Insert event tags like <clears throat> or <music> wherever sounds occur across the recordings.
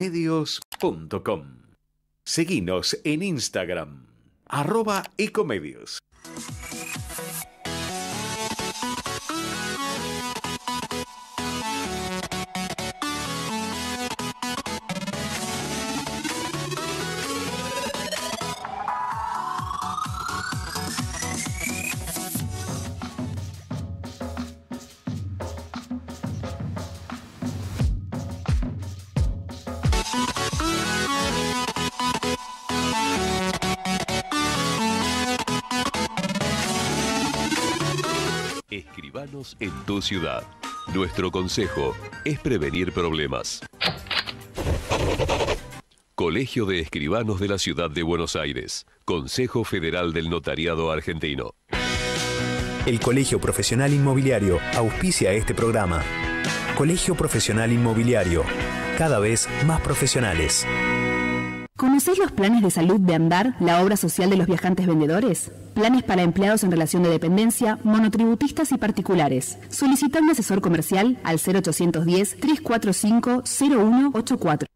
Medios.com. Seguinos en Instagram, arroba ecomedios. En tu ciudad. Nuestro consejo es prevenir problemas. Colegio de Escribanos de la Ciudad de Buenos Aires. Consejo Federal del Notariado Argentino. El Colegio Profesional Inmobiliario auspicia este programa. Colegio Profesional Inmobiliario, cada vez más profesionales. ¿Conocéis los planes de salud de Andar, la obra social de los viajantes vendedores? Planes para empleados en relación de dependencia, monotributistas y particulares. Solicita un asesor comercial al 0810 345 0184.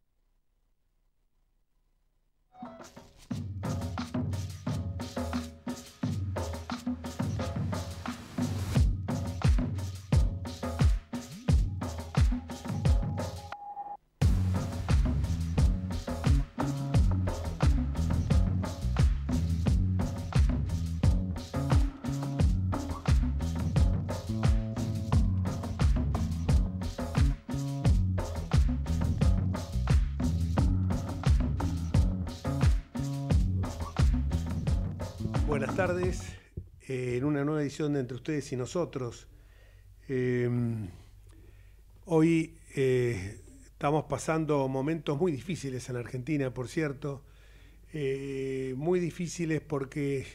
Entre Ustedes y Nosotros. Eh, hoy eh, estamos pasando momentos muy difíciles en Argentina, por cierto, eh, muy difíciles porque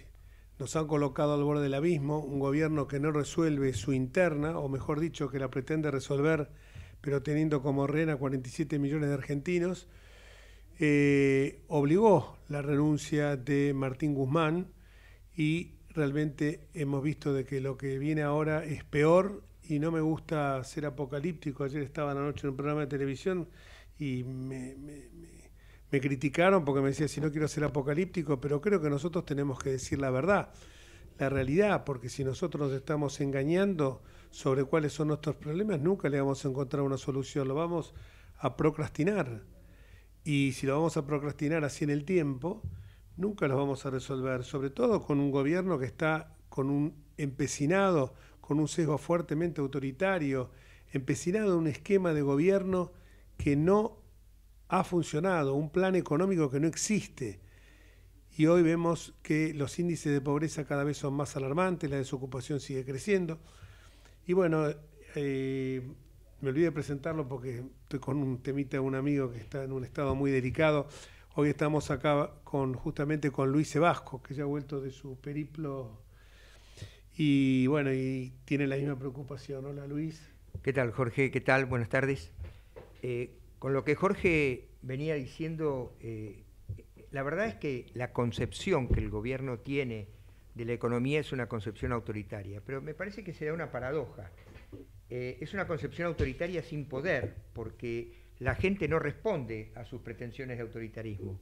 nos han colocado al borde del abismo, un gobierno que no resuelve su interna, o mejor dicho, que la pretende resolver, pero teniendo como rehén a 47 millones de argentinos, eh, obligó la renuncia de Martín Guzmán y realmente hemos visto de que lo que viene ahora es peor y no me gusta ser apocalíptico. Ayer estaba anoche en un programa de televisión y me, me- me- me criticaron porque me decía si no quiero ser apocalíptico, pero creo que nosotros tenemos que decir la verdad, la realidad, porque si nosotros nos estamos engañando sobre cuáles son nuestros problemas, nunca le vamos a encontrar una solución, lo vamos a procrastinar. Y si lo vamos a procrastinar así en el tiempo, nunca los vamos a resolver, sobre todo con un gobierno que está con un empecinado, con un sesgo fuertemente autoritario, empecinado en un esquema de gobierno que no ha funcionado, un plan económico que no existe. Y hoy vemos que los índices de pobreza cada vez son más alarmantes, la desocupación sigue creciendo. Y bueno, eh, me olvidé de presentarlo porque estoy con un temita de un amigo que está en un estado muy delicado. Hoy estamos acá con justamente con Luis Sebasco, que ya ha vuelto de su periplo y bueno, y tiene la misma preocupación. Hola Luis. ¿Qué tal, Jorge? ¿Qué tal? Buenas tardes. Eh, con lo que Jorge venía diciendo, eh, la verdad es que la concepción que el gobierno tiene de la economía es una concepción autoritaria, pero me parece que se da una paradoja. Eh, es una concepción autoritaria sin poder, porque la gente no responde a sus pretensiones de autoritarismo.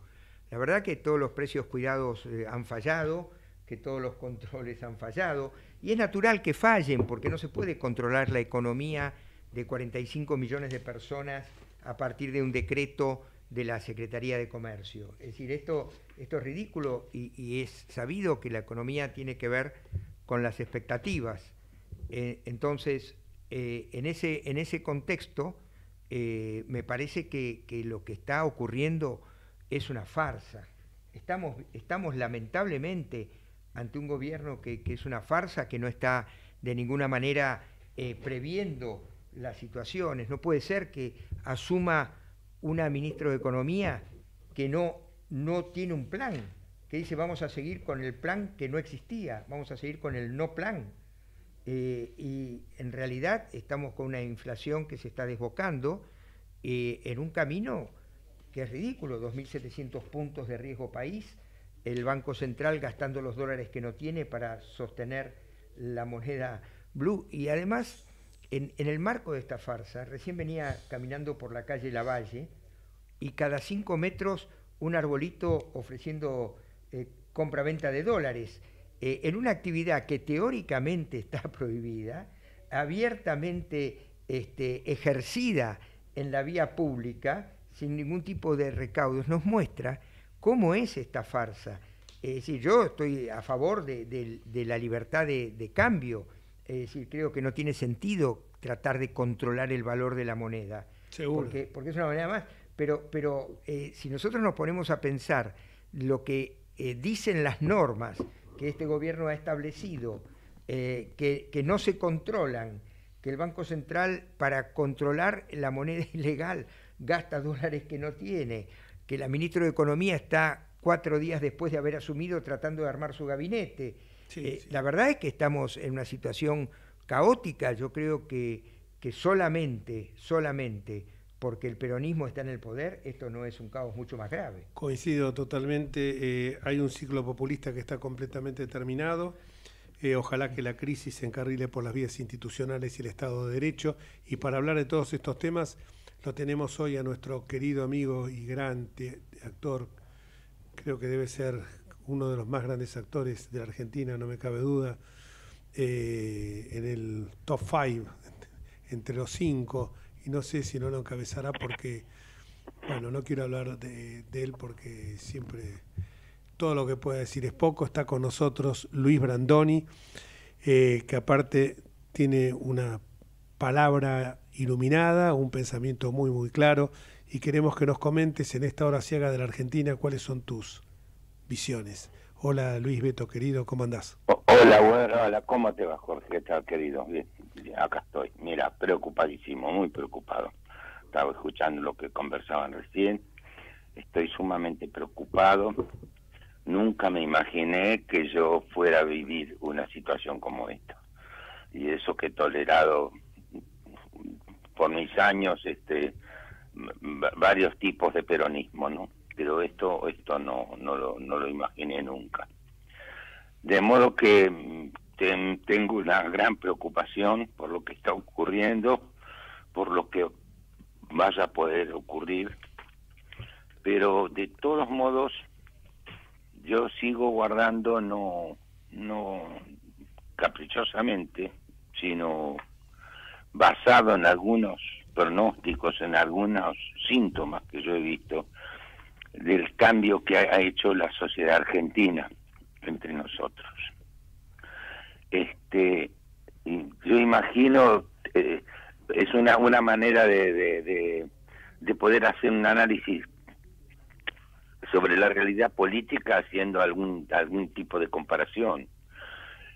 La verdad que todos los precios cuidados eh, han fallado, que todos los controles han fallado, y es natural que fallen, porque no se puede controlar la economía de 45 millones de personas a partir de un decreto de la Secretaría de Comercio. Es decir, esto, es ridículo y, y es sabido que la economía tiene que ver con las expectativas. Eh, entonces, eh, en, ese, en ese contexto, eh, me parece que, lo que está ocurriendo es una farsa. Estamos, estamos lamentablemente ante un gobierno que, que es una farsa, que no está de ninguna manera eh, previendo las situaciones. No puede ser que asuma una ministra de Economía que no, no tiene un plan, que dice vamos a seguir con el plan que no existía, vamos a seguir con el no plan. Eh, y en realidad estamos con una inflación que se está desbocando eh, en un camino que es ridículo, 2.700 puntos de riesgo país, el Banco Central gastando los dólares que no tiene para sostener la moneda blue. Y además en, el marco de esta farsa, recién venía caminando por la calle Lavalle y cada cinco metros un arbolito ofreciendo eh, compra-venta de dólares, eh, en una actividad que teóricamente está <laughs> prohibida, abiertamente este, ejercida en la vía pública, sin ningún tipo de recaudos, nos muestra cómo es esta farsa. Es decir, yo estoy a favor de, la libertad de, cambio, es decir, creo que no tiene sentido tratar de controlar el valor de la moneda. Seguro. Porque, porque es una moneda más. Pero, pero eh, si nosotros nos ponemos a pensar lo que eh, dicen las normas que este gobierno ha establecido, eh, que, que, no se controlan, que el Banco Central para controlar la moneda <laughs> ilegal gasta dólares que no tiene, que la ministra de Economía está cuatro días después de haber asumido tratando de armar su gabinete. La verdad es que estamos en una situación caótica, yo creo que, que solamente, solamente porque el peronismo está en el poder, esto no es un caos mucho más grave. Coincido totalmente, eh, hay un ciclo populista que está completamente terminado, eh, ojalá que la crisis se encarrile por las vías institucionales y el Estado de Derecho, y para hablar de todos estos temas lo tenemos hoy a nuestro querido amigo y gran actor, creo que debe ser uno de los más grandes actores de la Argentina, no me cabe duda, eh, en el top five, <laughs> entre los cinco, y no sé si no lo encabezará porque, bueno, no quiero hablar de, él porque siempre todo lo que pueda decir es poco. Está con nosotros Luis Brandoni, eh, que aparte tiene una palabra iluminada, un pensamiento muy, muy claro, y queremos que nos comentes en esta hora ciega de la Argentina cuáles son tus visiones. Hola Luis Beto, querido, ¿cómo andás? Hola, bueno, hola, ¿cómo te va Jorge? ¿Qué tal, querido? Bien, acá estoy. Mira, preocupadísimo, muy preocupado. Estaba escuchando lo que conversaban recién. Estoy sumamente preocupado. Nunca me imaginé que yo fuera a vivir una situación como esta. Y eso que he tolerado por mis años este varios tipos de peronismo, ¿no? pero esto esto no no lo, no lo imaginé nunca. De modo que tengo una gran preocupación por lo que está ocurriendo, por lo que vaya a poder ocurrir, pero de todos modos yo sigo guardando no no caprichosamente, sino basado en algunos pronósticos, en algunos síntomas que yo he visto, del cambio que ha hecho la sociedad argentina entre nosotros. Este, yo imagino, eh, es una, una manera de, de, de, poder hacer un análisis sobre la realidad política haciendo algún, algún tipo de comparación.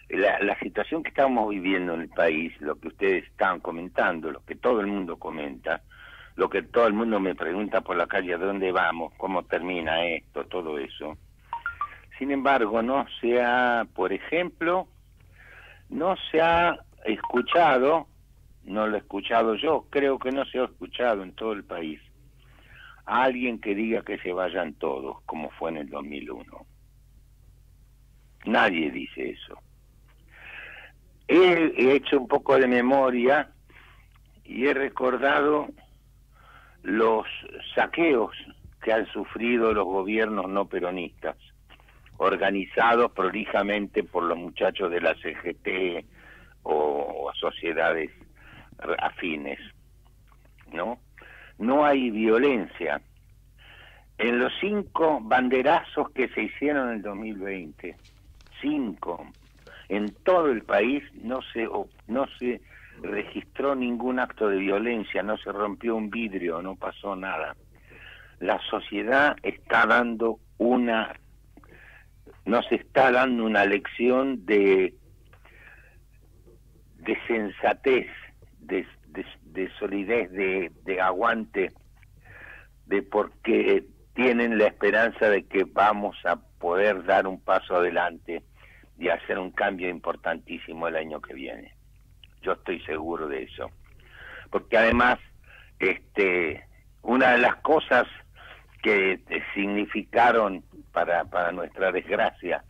La, la situación que estamos viviendo en el país, lo que ustedes están comentando, lo que todo el mundo comenta, lo que todo el mundo me pregunta por la calle, ¿de dónde vamos? ¿Cómo termina esto? Todo eso. Sin embargo, no se ha, por ejemplo, no se ha escuchado, no lo he escuchado yo, creo que no se ha escuchado en todo el país, a alguien que diga que se vayan todos, como fue en el 2001. Nadie dice eso. he hecho un poco de memoria y he recordado los saqueos que han sufrido los gobiernos no peronistas, organizados prolijamente por los muchachos de la CGT o, sociedades afines, ¿no? No hay violencia. En los cinco banderazos que se hicieron en el 2020, cinco, en todo el país no se no se registró ningún acto de violencia, no se rompió un vidrio, no pasó nada. La sociedad está dando una, nos está dando una lección de, de sensatez, de, de, solidez, de, de aguante, de porque tienen la esperanza de que vamos a poder dar un paso adelante y hacer un cambio importantísimo el año que viene yo estoy seguro de eso. Porque además, este, una de las cosas que significaron para, para nuestra desgracia,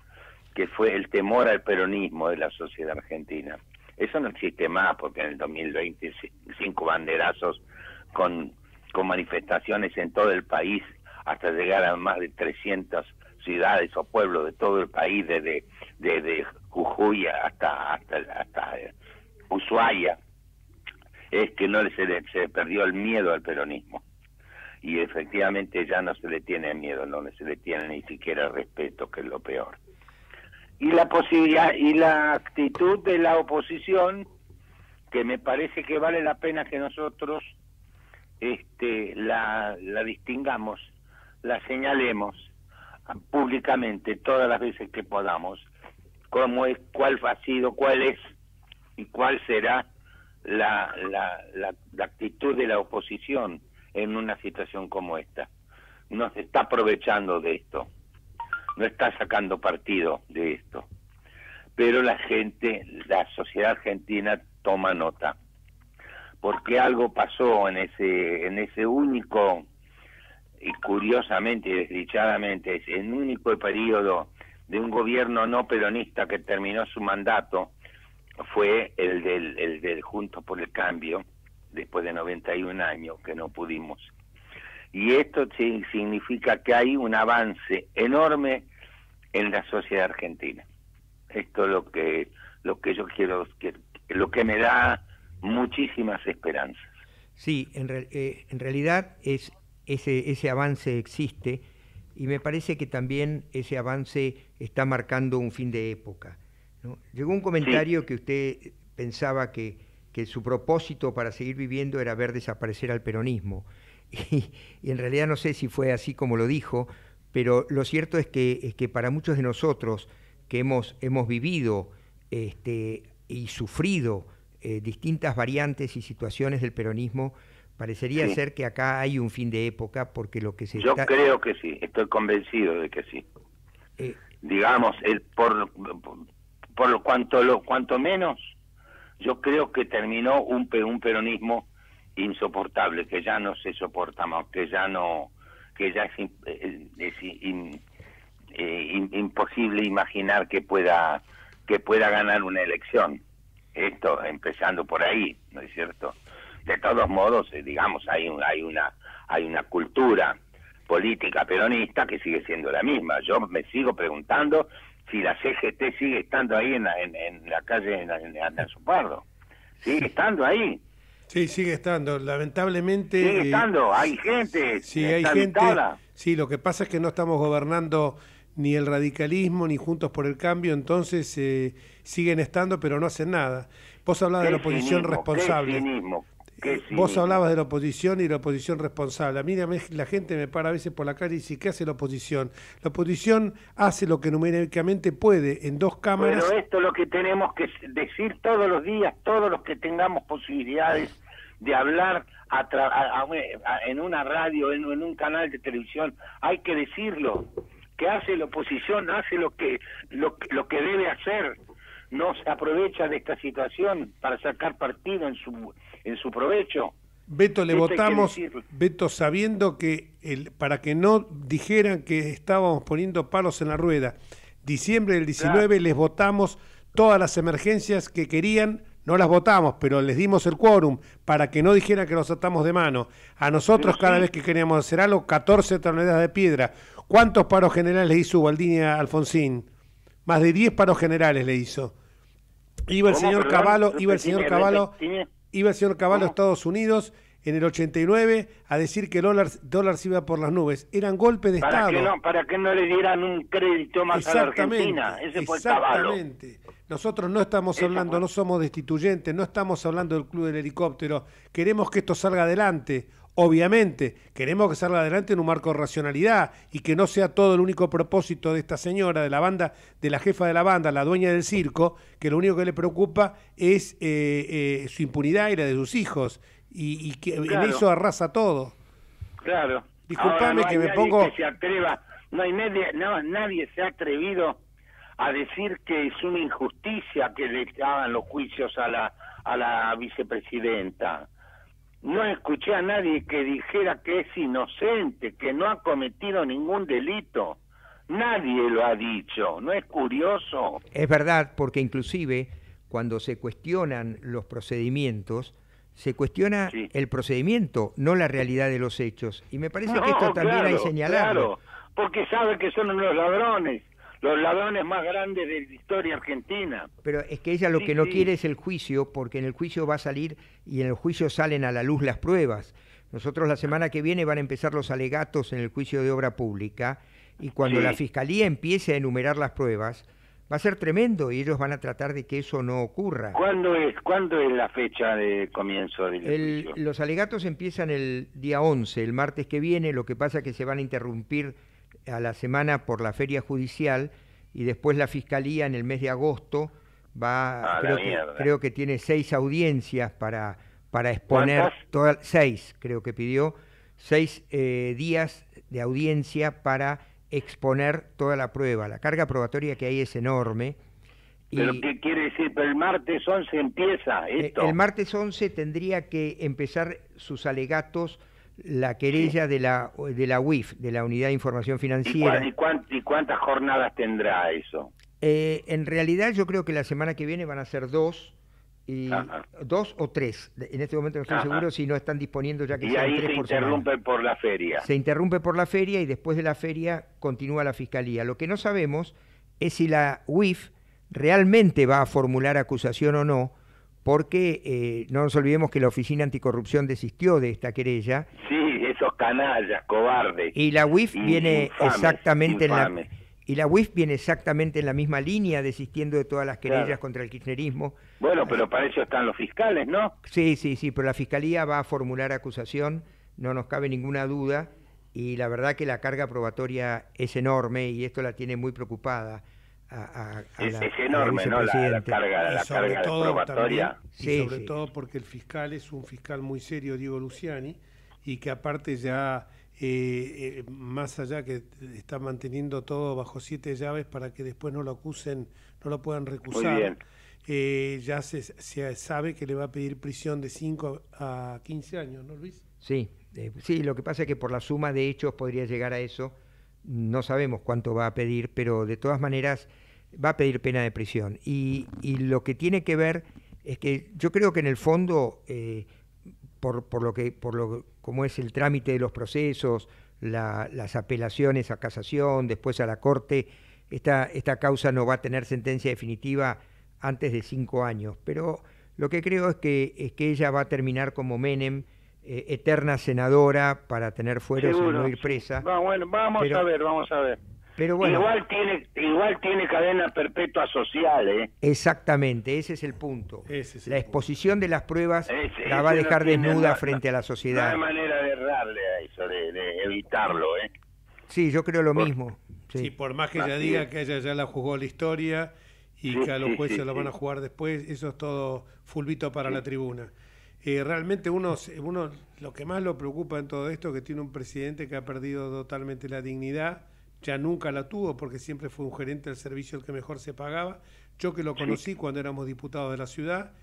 que fue el temor al peronismo de la sociedad argentina. Eso no existe más porque en el 2020 cinco banderazos con manifestaciones en todo el país hasta llegar a más de 300 ciudades o pueblos de todo el país, desde, desde Jujuy hasta, hasta, hasta eh, Ushuaia, es que no se se perdió el miedo al peronismo. Y efectivamente ya no se le tiene miedo, no se le tiene ni siquiera respeto, que es lo peor. Y la posibilidad y la actitud de la oposición, que me parece que vale la pena que nosotros este, la, la distingamos, la señalemos públicamente todas las veces que podamos, cómo es, cuál ha sido, cuál es y cuál será la, la, la, actitud de la oposición en una situación como esta. No se está aprovechando de esto, no está sacando partido de esto. Pero la gente, la sociedad argentina toma nota, porque algo pasó en ese, en ese único, y curiosamente y desdichadamente, en único periodo de un gobierno no peronista que terminó su mandato, fue el del, el del Juntos por el Cambio, después de 91 años que no pudimos. Y esto significa que hay un avance enorme en la sociedad argentina. Esto es lo que, lo que yo quiero, lo que me da muchísimas esperanzas. Sí, en, eh, en realidad es, ese, ese avance existe y me parece que también ese avance está marcando un fin de época. Llegó un comentario que usted pensaba que, que, su propósito para seguir viviendo era ver desaparecer al peronismo. <laughs> Y, en realidad no sé si fue así como lo dijo, pero lo cierto es que, es que para muchos de nosotros que hemos, hemos vivido este, y sufrido eh, distintas variantes y situaciones del peronismo, parecería ser que acá hay un fin de época porque lo que se Yo creo que sí, estoy convencido de que sí. Eh, Digamos, el, por, por lo cuanto lo cuanto menos yo creo que terminó un un peronismo insoportable que ya no se soporta más que ya no que ya es, eh, eh, imposible imaginar que pueda que pueda ganar una elección. Esto empezando por ahí no es cierto de todos modos eh, digamos hay hay una hay una cultura política peronista que sigue siendo la misma. Yo me sigo preguntando si la CGT sigue estando ahí en la, en, la calle en, en, Sigue estando ahí. Sí, sigue estando. Lamentablemente. Sigue eh, estando. Hay gente. Sí, hay gente. Sí, lo que pasa es que no estamos gobernando ni el radicalismo ni Juntos por el Cambio, entonces eh, siguen estando, pero no hacen nada. Vos hablabas de la oposición responsable. Vos hablabas de la oposición y la oposición responsable. A mí la gente me para a veces por la calle y dice, ¿qué hace la oposición? La oposición hace lo que numéricamente puede en dos cámaras. Pero esto es lo que tenemos que decir todos los días, todos los que tengamos posibilidades de hablar en una radio, en, un canal de televisión, hay que decirlo. Que hace la oposición, hace lo que, lo, lo que debe hacer no se aprovecha de esta situación para sacar partido en su en su provecho. Beto, le votamos, Beto, sabiendo que el, para que no dijeran que estábamos poniendo palos en la rueda, diciembre del 19 les votamos todas las emergencias que querían, no las votamos, pero les dimos el quórum para que no dijeran que nos atamos de mano. A nosotros cada vez que queríamos hacer algo, 14 toneladas de piedra. ¿Cuántos paros generales le hizo Baldini Alfonsín? Más de 10 paros generales le hizo. Iba el señor Caballo, iba el señor Caballo iba el señor Caballo a Estados Unidos en el 89 a decir que el dólar, dólar se iba por las nubes. Eran golpes de para Estado. Que no, para que no le dieran un crédito más a la Argentina. Ese fue exactamente. Nosotros no estamos hablando, no somos destituyentes, no estamos hablando del club del helicóptero. Queremos que esto salga adelante. Obviamente, queremos que salga adelante en un marco de racionalidad y que no sea todo el único propósito de esta señora, de la banda, de la jefa de la banda, la dueña del circo, que lo único que le preocupa es eh, eh, su impunidad y la de sus hijos. Y, que en eso arrasa todo. Claro. Disculpame que me pongo. se atreva, no hay nadie, no, nadie se ha atrevido a decir que es una injusticia que le hagan los juicios a la, a la vicepresidenta no escuché a nadie que dijera que es inocente, que no ha cometido ningún delito. Nadie lo ha dicho, ¿no es curioso? Es verdad, porque inclusive cuando se cuestionan los procedimientos, se cuestiona Sí. el procedimiento, no la realidad de los hechos. Y me parece No, que esto también hay claro, que señalarlo. claro, porque sabe que son unos ladrones, los ladrones más grandes de la historia argentina. Pero es que ella lo Sí, que no sí. quiere es el juicio, porque en el juicio va a salir y en el juicio salen a la luz las pruebas. Nosotros la semana que viene van a empezar los alegatos en el juicio de obra pública y cuando Sí. la fiscalía empiece a enumerar las pruebas, va a ser tremendo y ellos van a tratar de que eso no ocurra. ¿Cuándo es, ¿Cuándo es la fecha de comienzo del El- juicio? los alegatos empiezan el día 11, el martes que viene, lo que pasa es que se van a interrumpir a la semana por la feria judicial y después la fiscalía en el mes de agosto va, Ah, la creo, que, creo que tiene seis audiencias para, para exponer, ¿Cuántas? toda- seis creo que pidió, seis eh, días de audiencia para exponer toda la prueba. La carga probatoria que hay es enorme. y- ¿Pero qué quiere decir? Pero el martes 11 empieza eh, esto. El martes 11 tendría que empezar sus alegatos la querella de la de la UIF, de la Unidad de Información ¿Y, Financiera. y cuán- y cuántas jornadas tendrá eso? Eh, en realidad yo creo que la semana que viene van a ser dos y Ajá. dos o tres. En este momento no estoy Ajá. seguro si no están disponiendo ya que Y sean ahí tres se por semana. interrumpe por la feria. Se interrumpe por la feria y después de la feria continúa la fiscalía. Lo que no sabemos es si la UIF realmente va a formular acusación o no, porque eh, no nos olvidemos que la Oficina Anticorrupción desistió de esta querella Sí, esos canallas, cobardes. y la UIF Y- viene infames, exactamente en la y la UIF viene exactamente en la misma línea desistiendo de todas las querellas Claro. contra el kirchnerismo. Bueno, pero para eso están los fiscales, ¿no? Sí, sí, sí, pero la fiscalía va a formular acusación, no nos cabe ninguna duda, y la verdad que la carga probatoria es enorme y esto la tiene muy preocupada a, a- a Es, la, es a la enorme, ¿no? La, la carga, Y la sobre carga todo probatoria. también, y Sí, sobre sí. todo porque el fiscal es un fiscal muy serio, Diego Luciani, y que aparte ya, eh, eh, más allá que está manteniendo todo bajo siete llaves para que después no lo acusen, no lo puedan recusar, bien. eh, ya se, se sabe que le va a pedir prisión de 5 a 15 años, ¿no, Luis? Sí, eh, sí, lo que pasa es que por la suma de hechos podría llegar a eso. No sabemos cuánto va a pedir, pero de todas maneras va a pedir pena de prisión. Y, y lo que tiene que ver es que yo creo que en el fondo, eh, por, por lo que, por lo como es el trámite de los procesos, la- las apelaciones a casación, después a la corte, esta, esta causa no va a tener sentencia definitiva antes de cinco años. Pero lo que creo es que, es que ella va a terminar como Menem, eh, eterna senadora para tener fueros y no ir presa. Va, bueno, vamos Pero- a ver, vamos a ver. Pero bueno, Igual tiene igual tiene cadena perpetua social, ¿eh? exactamente, ese es el punto. Ese es el la punto. exposición de las pruebas Ese- la va a no dejar desnuda no- frente a la No sociedad. hay manera de errarle a eso, de, de evitarlo, ¿eh? Sí, yo creo lo Por- mismo. sí. Sí, por más que ella diga que ella ya la jugó la historia y Sí, que a los jueces sí, lo van a jugar después, eso es todo fulbito para la tribuna. Eh, realmente uno, uno, lo que más lo preocupa en todo esto es que tiene un presidente que ha perdido totalmente la dignidad, ya nunca la tuvo porque siempre fue un gerente del servicio el que mejor se pagaba. Yo que lo conocí cuando éramos diputados de la ciudad,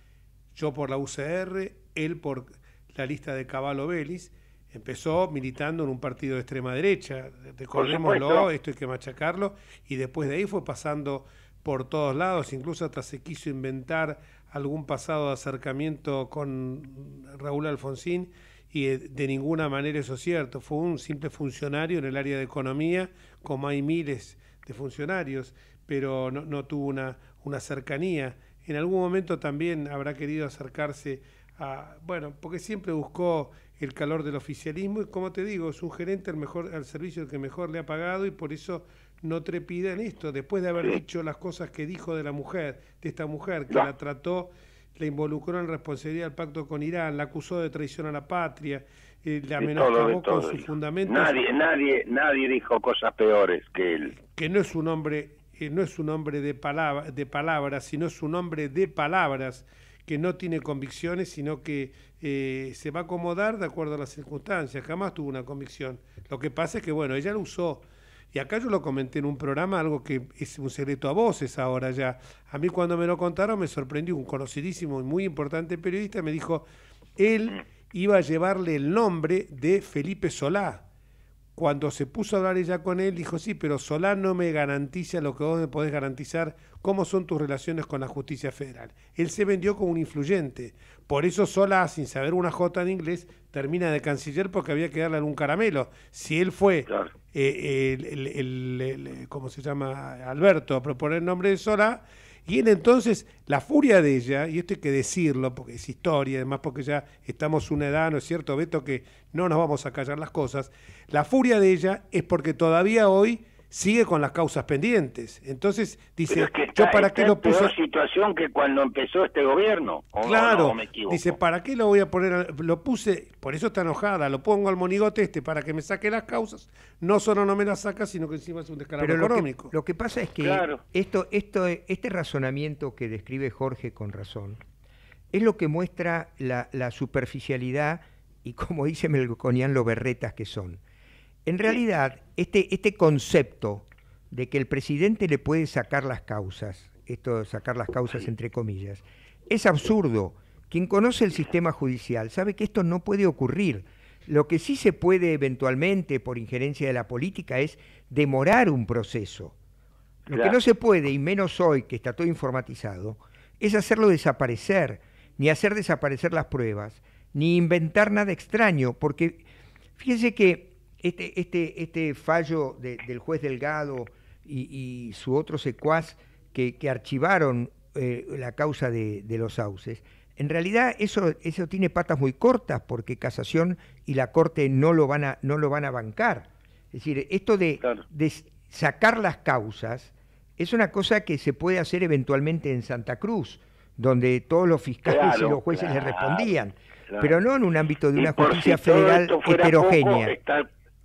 yo por la UCR, él por la lista de Caballo Vélez, empezó militando en un partido de extrema derecha, recordémoslo, esto hay que machacarlo, y después de ahí fue pasando por todos lados, incluso hasta se quiso inventar algún pasado de acercamiento con Raúl Alfonsín, y eh, de ninguna manera eso es cierto, fue un simple funcionario en el área de economía, como hay miles de funcionarios, pero no, tuvo una, una cercanía. En algún momento también habrá querido acercarse a, bueno, porque siempre buscó el calor del oficialismo y como te digo, es un gerente al mejor al servicio que mejor le ha pagado y por eso no trepida en esto, después de haber dicho las cosas que dijo de la mujer, de esta mujer que la trató, la involucró en responsabilidad del pacto con Irán, la acusó de traición a la patria, eh, la de con sus fundamentos Nadie, nadie, nadie dijo cosas peores que él. que no es un hombre eh, no es un hombre de, palabra, de palabras, sino es un hombre de palabras que no tiene convicciones, sino que eh, se va a acomodar de acuerdo a las circunstancias. Jamás tuvo una convicción. Lo que pasa es que, bueno, ella lo usó. Y acá yo lo comenté en un programa, algo que es un secreto a voces ahora ya. A mí cuando me lo contaron me sorprendió, un conocidísimo y muy importante periodista me dijo, él iba a llevarle el nombre de Felipe Solá cuando se puso a hablar ella con él, dijo, sí, pero Solá no me garantiza lo que vos me podés garantizar, cómo son tus relaciones con la justicia federal. Él se vendió como un influyente. Por eso Solá, sin saber una jota en inglés, termina de canciller porque había que darle algún caramelo. Si él fue, eh, el, el, ¿cómo se llama? Alberto, a proponer el nombre de Solá, y él entonces, la furia de ella, y esto hay que decirlo, porque es historia, además porque ya estamos una edad, ¿no es cierto, Beto, que no nos vamos a callar las cosas, la furia de ella es porque todavía hoy sigue con las causas pendientes. Entonces dice, yo para qué lo puse... peor situación que cuando empezó este gobierno. claro, dice, ¿para qué lo voy a poner? Lo puse, por eso está enojada, lo pongo al monigote este para que me saque las causas. No solo no me las saca, sino que encima es un descarado económico. lo que pasa es que esto, esto, este razonamiento que describe Jorge con razón es lo que muestra la, la superficialidad y como dice Melconian, lo berretas que son. En realidad, este, este concepto de que el presidente le puede sacar las causas, esto sacar las causas entre comillas, es absurdo. Quien conoce el sistema judicial sabe que esto no puede ocurrir. Lo que sí se puede eventualmente, por injerencia de la política, es demorar un proceso. Lo que no se puede, y menos hoy que está todo informatizado, es hacerlo desaparecer, ni hacer desaparecer las pruebas, ni inventar nada extraño, porque fíjense que este, este, este fallo del juez Delgado y, su otro secuaz que, archivaron eh, la causa de, los sauces, en realidad eso, eso tiene patas muy cortas porque Casación y la Corte no lo van a, no lo van a bancar. Es decir, esto de, sacar las causas es una cosa que se puede hacer eventualmente en Santa Cruz, donde todos los fiscales y los jueces le respondían, pero no en un ámbito de una justicia federal heterogénea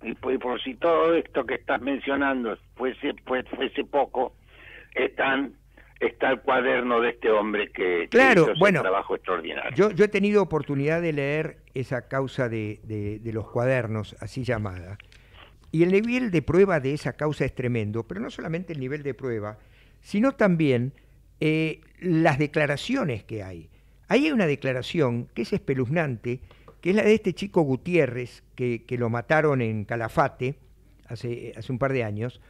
y por, si todo esto que estás mencionando fuese, fuese poco, están está el cuaderno de este hombre que, claro, hizo bueno, trabajo extraordinario. Yo, yo he tenido oportunidad de leer esa causa de, de, los cuadernos, así llamada, y el nivel de prueba de esa causa es tremendo, pero no solamente el nivel de prueba, sino también eh, las declaraciones que hay. Ahí hay una declaración que es espeluznante, que es la de este chico Gutiérrez, que, lo mataron en Calafate hace, hace un par de años.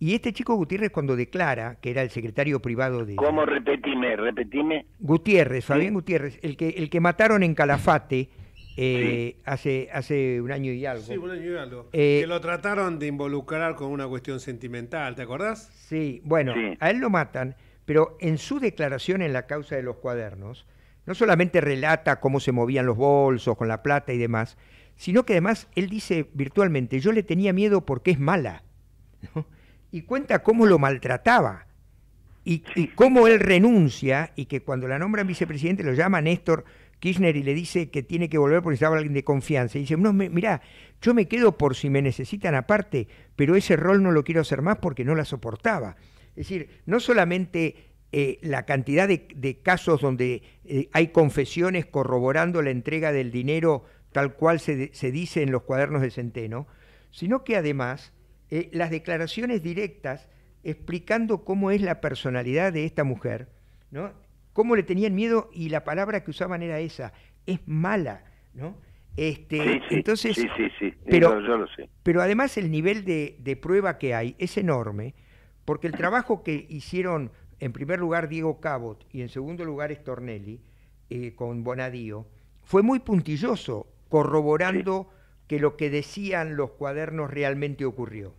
Y este chico Gutiérrez cuando declara, que era el secretario privado de... ¿Cómo repetime? Repetime. Gutiérrez, Fabián Gutiérrez, el que, el que mataron en Calafate eh, hace, hace un año y algo. Sí, un año y algo. Eh, que lo trataron de involucrar con una cuestión sentimental, ¿te acordás? Sí, bueno, a él lo matan, pero en su declaración en la causa de los cuadernos, no solamente relata cómo se movían los bolsos con la plata y demás, sino que además él dice virtualmente, yo le tenía miedo porque es mala. Y cuenta cómo lo maltrataba. Y, cómo él renuncia y que cuando la nombran vicepresidente lo llama Néstor Kirchner y le dice que tiene que volver porque estaba alguien de confianza. Y dice, no, mirá, yo me quedo por si me necesitan aparte, pero ese rol no lo quiero hacer más porque no la soportaba. Es decir, no solamente eh, la cantidad de, casos donde eh, hay confesiones corroborando la entrega del dinero tal cual se, dice en los cuadernos de Centeno, sino que además eh, las declaraciones directas explicando cómo es la personalidad de esta mujer, ¿no? cómo le tenían miedo y la palabra que usaban era esa, es mala, ¿no? Este, entonces, sí, sí, sí, pero, yo lo sé. pero además el nivel de, de, prueba que hay es enorme, porque el trabajo que hicieron en primer lugar Diego Cabot y en segundo lugar Stornelli, eh, con Bonadío, fue muy puntilloso, corroborando que lo que decían los cuadernos realmente ocurrió.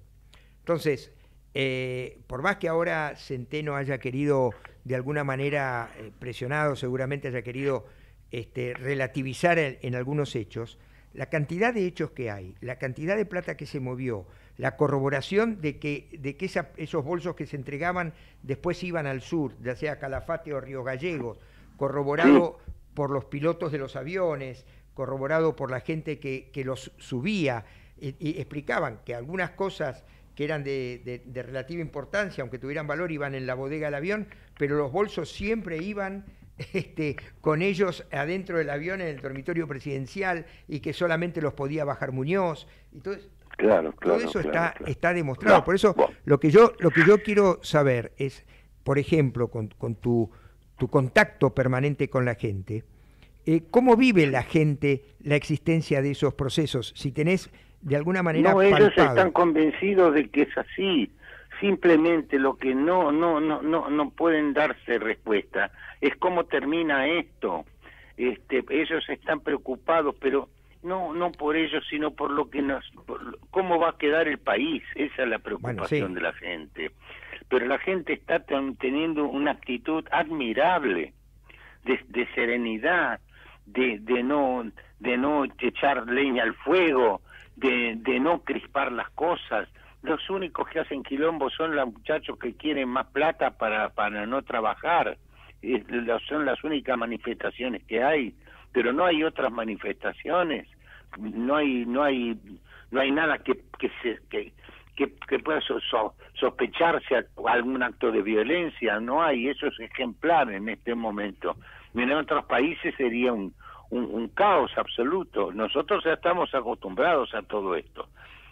Entonces, eh, por más que ahora Centeno haya querido, de alguna manera, eh, presionado, seguramente haya querido este, relativizar en algunos hechos, la cantidad de hechos que hay, la cantidad de plata que se movió, la corroboración de que, de que esos bolsos que se entregaban después iban al sur, ya sea Calafate o Río Gallegos, corroborado por los pilotos de los aviones, corroborado por la gente que, los subía, y, explicaban que algunas cosas que eran de, relativa importancia, aunque tuvieran valor, iban en la bodega del avión, pero los bolsos siempre iban <laughs> este, con ellos adentro del avión en el dormitorio presidencial y que solamente los podía bajar Muñoz. Todo, Claro, claro. Todo eso está, está demostrado. Por eso lo que yo, lo que yo quiero saber es, por ejemplo, con, tu, tu, contacto permanente con la gente, eh, ¿cómo vive la gente la existencia de esos procesos? Si tenés de alguna manera No, ellos palpado. están convencidos de que es así. Simplemente lo que no, no, no, no, no pueden darse respuesta es cómo termina esto. Este, ellos están preocupados, pero no, no por ellos, sino por lo que nos, por cómo va a quedar el país. Esa es la preocupación sí. de la gente. Pero la gente está ten- teniendo una actitud admirable de, de serenidad, de, de no de no echar leña al fuego, de, de no crispar las cosas. Los únicos que hacen quilombo son los muchachos que quieren más plata para, para no trabajar. Son las únicas manifestaciones que hay, pero no hay otras manifestaciones. No hay no hay no hay nada que que se que que, que pueda so- so- sospecharse a- algún acto de violencia, no hay, eso es ejemplar en este momento. En otros países sería un, un, un caos absoluto. Nosotros ya estamos acostumbrados a todo esto,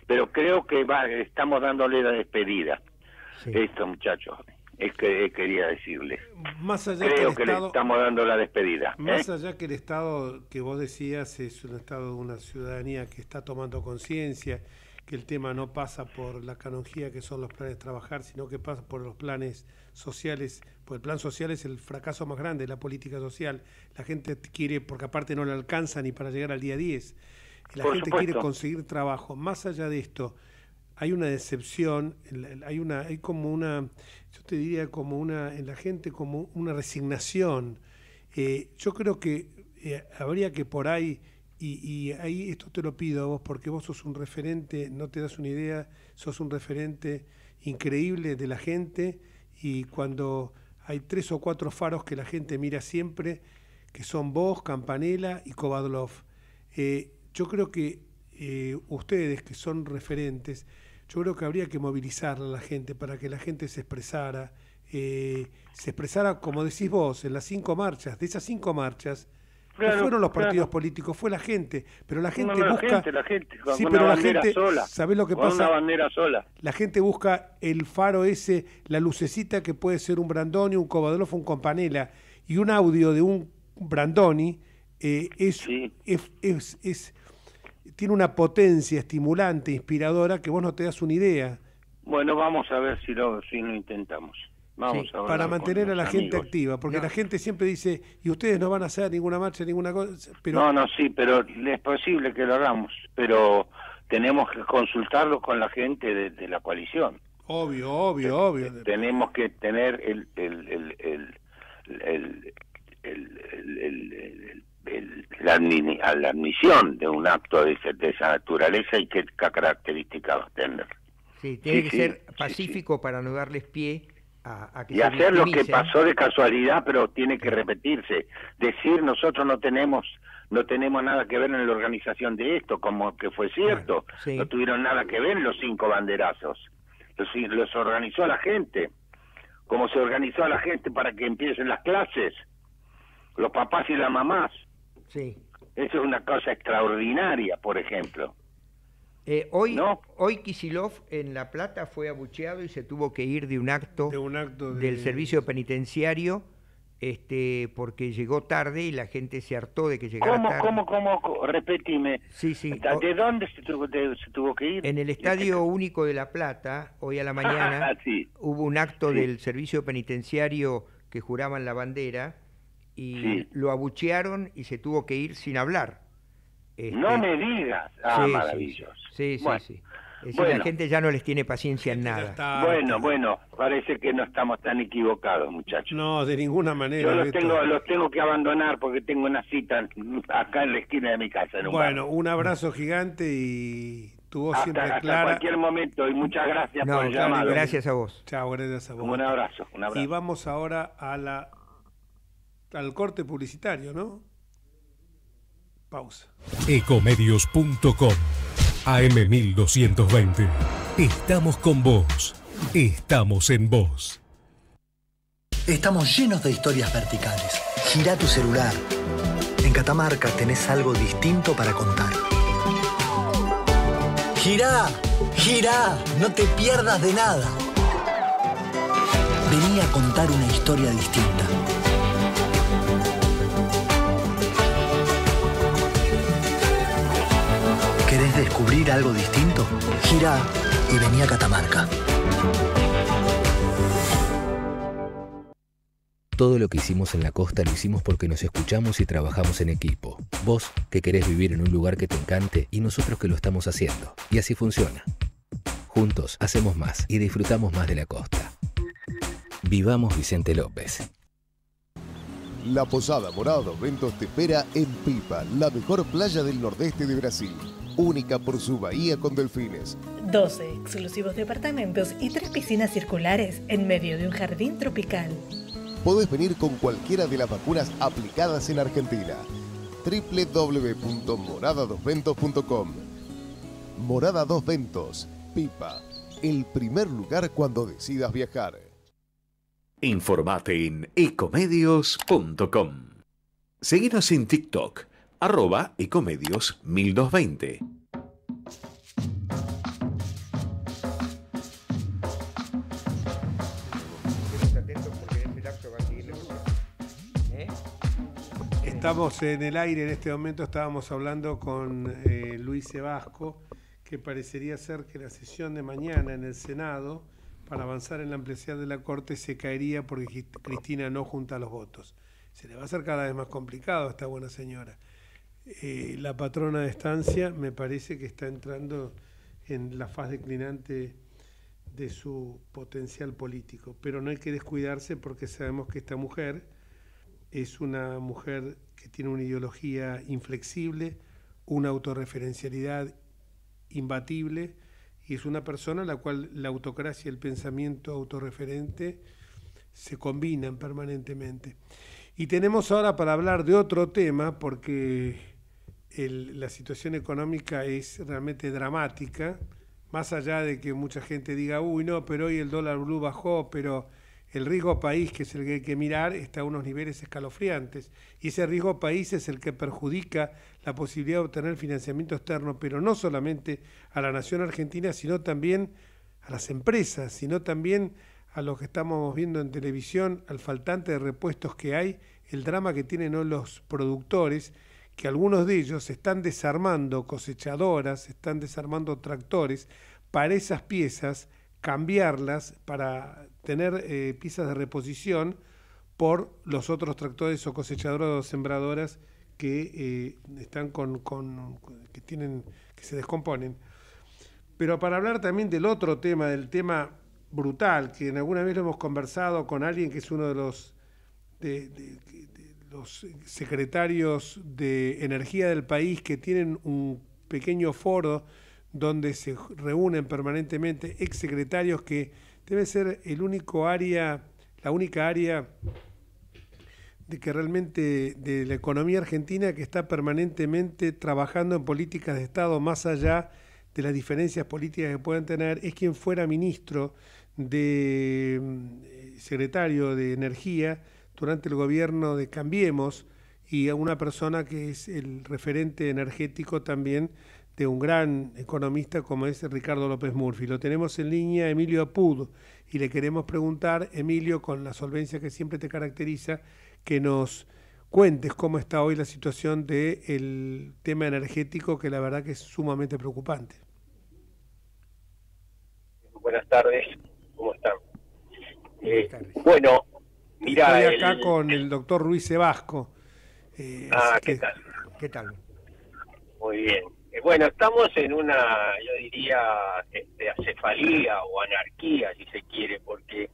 pero creo que va, estamos dándole la despedida. Sí. Esto, muchachos, es que quería decirles. Más allá que Creo el que le Estado, estamos dando la despedida. ¿eh? más allá que el Estado que vos decías es un Estado de una ciudadanía que está tomando conciencia, que el tema no pasa por la canonjía que son los planes de trabajar, sino que pasa por los planes sociales, pues el plan social es el fracaso más grande de la política social. La gente quiere, porque aparte no le alcanza ni para llegar al día 10, y la Por gente supuesto. quiere conseguir trabajo. Más allá de esto, hay una decepción, hay una, hay como una, yo te diría como una, en la gente como una resignación. Eh, yo creo que eh, habría que por ahí, y, ahí esto te lo pido a vos, porque vos sos un referente, no te das una idea, sos un referente increíble de la gente, y cuando hay tres o cuatro faros que la gente mira siempre, que son vos, Campanella y Kovadlov. Eh, yo creo que ustedes, que son referentes, yo creo que habría que movilizar a la gente para que la gente se expresara, eh, se expresara, como decís vos, en las cinco marchas. De esas cinco marchas, Claro, no fueron los claro. partidos políticos, fue la gente. Pero la gente No, no, la busca. gente, la gente, con sí, una pero la gente. sola, ¿Sabés lo que con pasa? una bandera sola. La gente busca el faro ese, la lucecita que puede ser un Brandoni, un Kovadlov, un Companela, y un audio de un Brandoni eh, es, Sí. es, es- es- tiene una potencia estimulante, inspiradora, que vos no te das una idea. Bueno, vamos a ver si lo, si lo intentamos. Vamos Sí, a Para mantener a la gente activa, porque No. la gente siempre dice, y ustedes no van a hacer ninguna marcha, ninguna cosa, pero No, no, sí, pero es posible que lo hagamos, pero tenemos que consultarlo con la gente de, de la coalición. obvio, obvio, obvio. Tenemos que tener el, el, el, el, el, la, admisión de un acto de, esa naturaleza y qué, características va a tener. Sí, tiene Sí, que sí, ser sí, pacífico para no darles pie a, a que y se hacer lo que pasó de casualidad pero tiene que repetirse. Decir nosotros no tenemos no tenemos nada que ver en la organización de esto como que fue cierto. Claro, no tuvieron nada que ver los cinco banderazos. Los, los organizó la gente. Como se organizó a la gente para que empiecen las clases. Los papás y las mamás Sí. eso es una cosa extraordinaria por ejemplo Eh, hoy, No. hoy Kisilov en La Plata fue abucheado y se tuvo que ir de un acto, De un acto de- del servicio penitenciario este, porque llegó tarde y la gente se hartó de que llegara ¿Cómo, tarde. cómo, cómo, repetime, Sí, sí. ¿de O- dónde se tuvo, de- se tuvo que ir? En el Estadio <laughs> Único de La Plata, hoy a la mañana, Sí. hubo un acto Sí. del servicio penitenciario que juraban la bandera y Sí. lo abuchearon y se tuvo que ir sin hablar. Este, No me digas. Ah, sí, sí, maravilloso. Sí, sí, Bueno, sí. Es decir, la gente ya no les tiene paciencia en nada. está. Bueno, bueno, parece que no estamos tan equivocados, muchachos. No, de ninguna manera. Yo los Beto. tengo, los tengo que abandonar porque tengo una cita acá en la esquina de mi casa. En un Bueno, bar. un abrazo gigante y tu voz hasta, siempre hasta clara. cualquier momento y muchas gracias No, por el claro, llamado. gracias a vos. Chao, gracias a vos. Un abrazo, un abrazo. Y vamos ahora a la al corte publicitario, ¿no? Pausa. Ecomedios.com AM1220. Estamos con vos. Estamos en vos. Estamos llenos de historias verticales. Gira tu celular. En Catamarca tenés algo distinto para contar. Gira, gira, no te pierdas de nada. Vení a contar una historia distinta. Descubrir algo distinto? Gira y vení a Catamarca. Todo lo que hicimos en la costa lo hicimos porque nos escuchamos y trabajamos en equipo. Vos, que querés vivir en un lugar que te encante, y nosotros que lo estamos haciendo. Y así funciona. Juntos hacemos más y disfrutamos más de la costa. Vivamos Vicente López. La Posada Morada dos Ventos te espera en Pipa, la mejor playa del nordeste de Brasil. Única por su bahía con delfines. 12 exclusivos departamentos y tres piscinas circulares en medio de un jardín tropical. Podés venir con cualquiera de las vacunas aplicadas en Argentina. www.moradadosventos.com Morada Dos Ventos, Pipa, el primer lugar cuando decidas viajar. Informate en ecomedios.com. Seguinos en TikTok, arroba ecomedios 1220. Estamos en el aire en este momento, estábamos hablando con eh, Luis Sebasco, que parecería ser que la sesión de mañana en el Senado, para avanzar en la ampliación de la Corte, se caería porque Cristina no junta los votos. Se le va a hacer cada vez más complicado a esta buena señora. Eh, la patrona de estancia me parece que está entrando en la faz declinante de su potencial político, pero no hay que descuidarse porque sabemos que esta mujer es una mujer que tiene una ideología inflexible, una autorreferencialidad imbatible y es una persona a la cual la autocracia y el pensamiento autorreferente se combinan permanentemente. Y tenemos ahora para hablar de otro tema, porque la situación económica es realmente dramática, más allá de que mucha gente diga, uy, no, pero hoy el dólar blue bajó, pero el riesgo país, que es el que hay que mirar, está a unos niveles escalofriantes. Y ese riesgo país es el que perjudica la posibilidad de obtener financiamiento externo, pero no solamente a la nación argentina, sino también a las empresas, sino también a los que estamos viendo en televisión, al faltante de repuestos que hay, el drama que tienen hoy los productores, que algunos de ellos están desarmando cosechadoras, están desarmando tractores para esas piezas, cambiarlas para tener eh, piezas de reposición por los otros tractores o cosechadoras o sembradoras que eh, están con, que tienen que se descomponen. Pero para hablar también del otro tema, del tema brutal, que en alguna vez lo hemos conversado con alguien que es uno de los los secretarios de energía del país que tienen un pequeño foro donde se reúnen permanentemente exsecretarios que debe ser el único área, la única área de que realmente de la economía argentina que está permanentemente trabajando en políticas de Estado más allá de las diferencias políticas que puedan tener, es quien fuera ministro de mm, secretario de Energía durante el gobierno de Cambiemos y a una persona que es el referente energético también de un gran economista como es Ricardo López Murphy. Lo tenemos en línea Emilio Apud y le queremos preguntar, Emilio, con la solvencia que siempre te caracteriza, que nos cuentes cómo está hoy la situación del tema energético, que la verdad que es sumamente preocupante. Buenas tardes, ¿cómo están? Eh, bueno, mira... Estoy acá con el doctor Ruiz Sebasco. Eh, ah, ¿qué tal? ¿Qué tal? Muy bien. Eh, bueno, estamos en una, yo diría, este, acefalía o anarquía, si se quiere, porque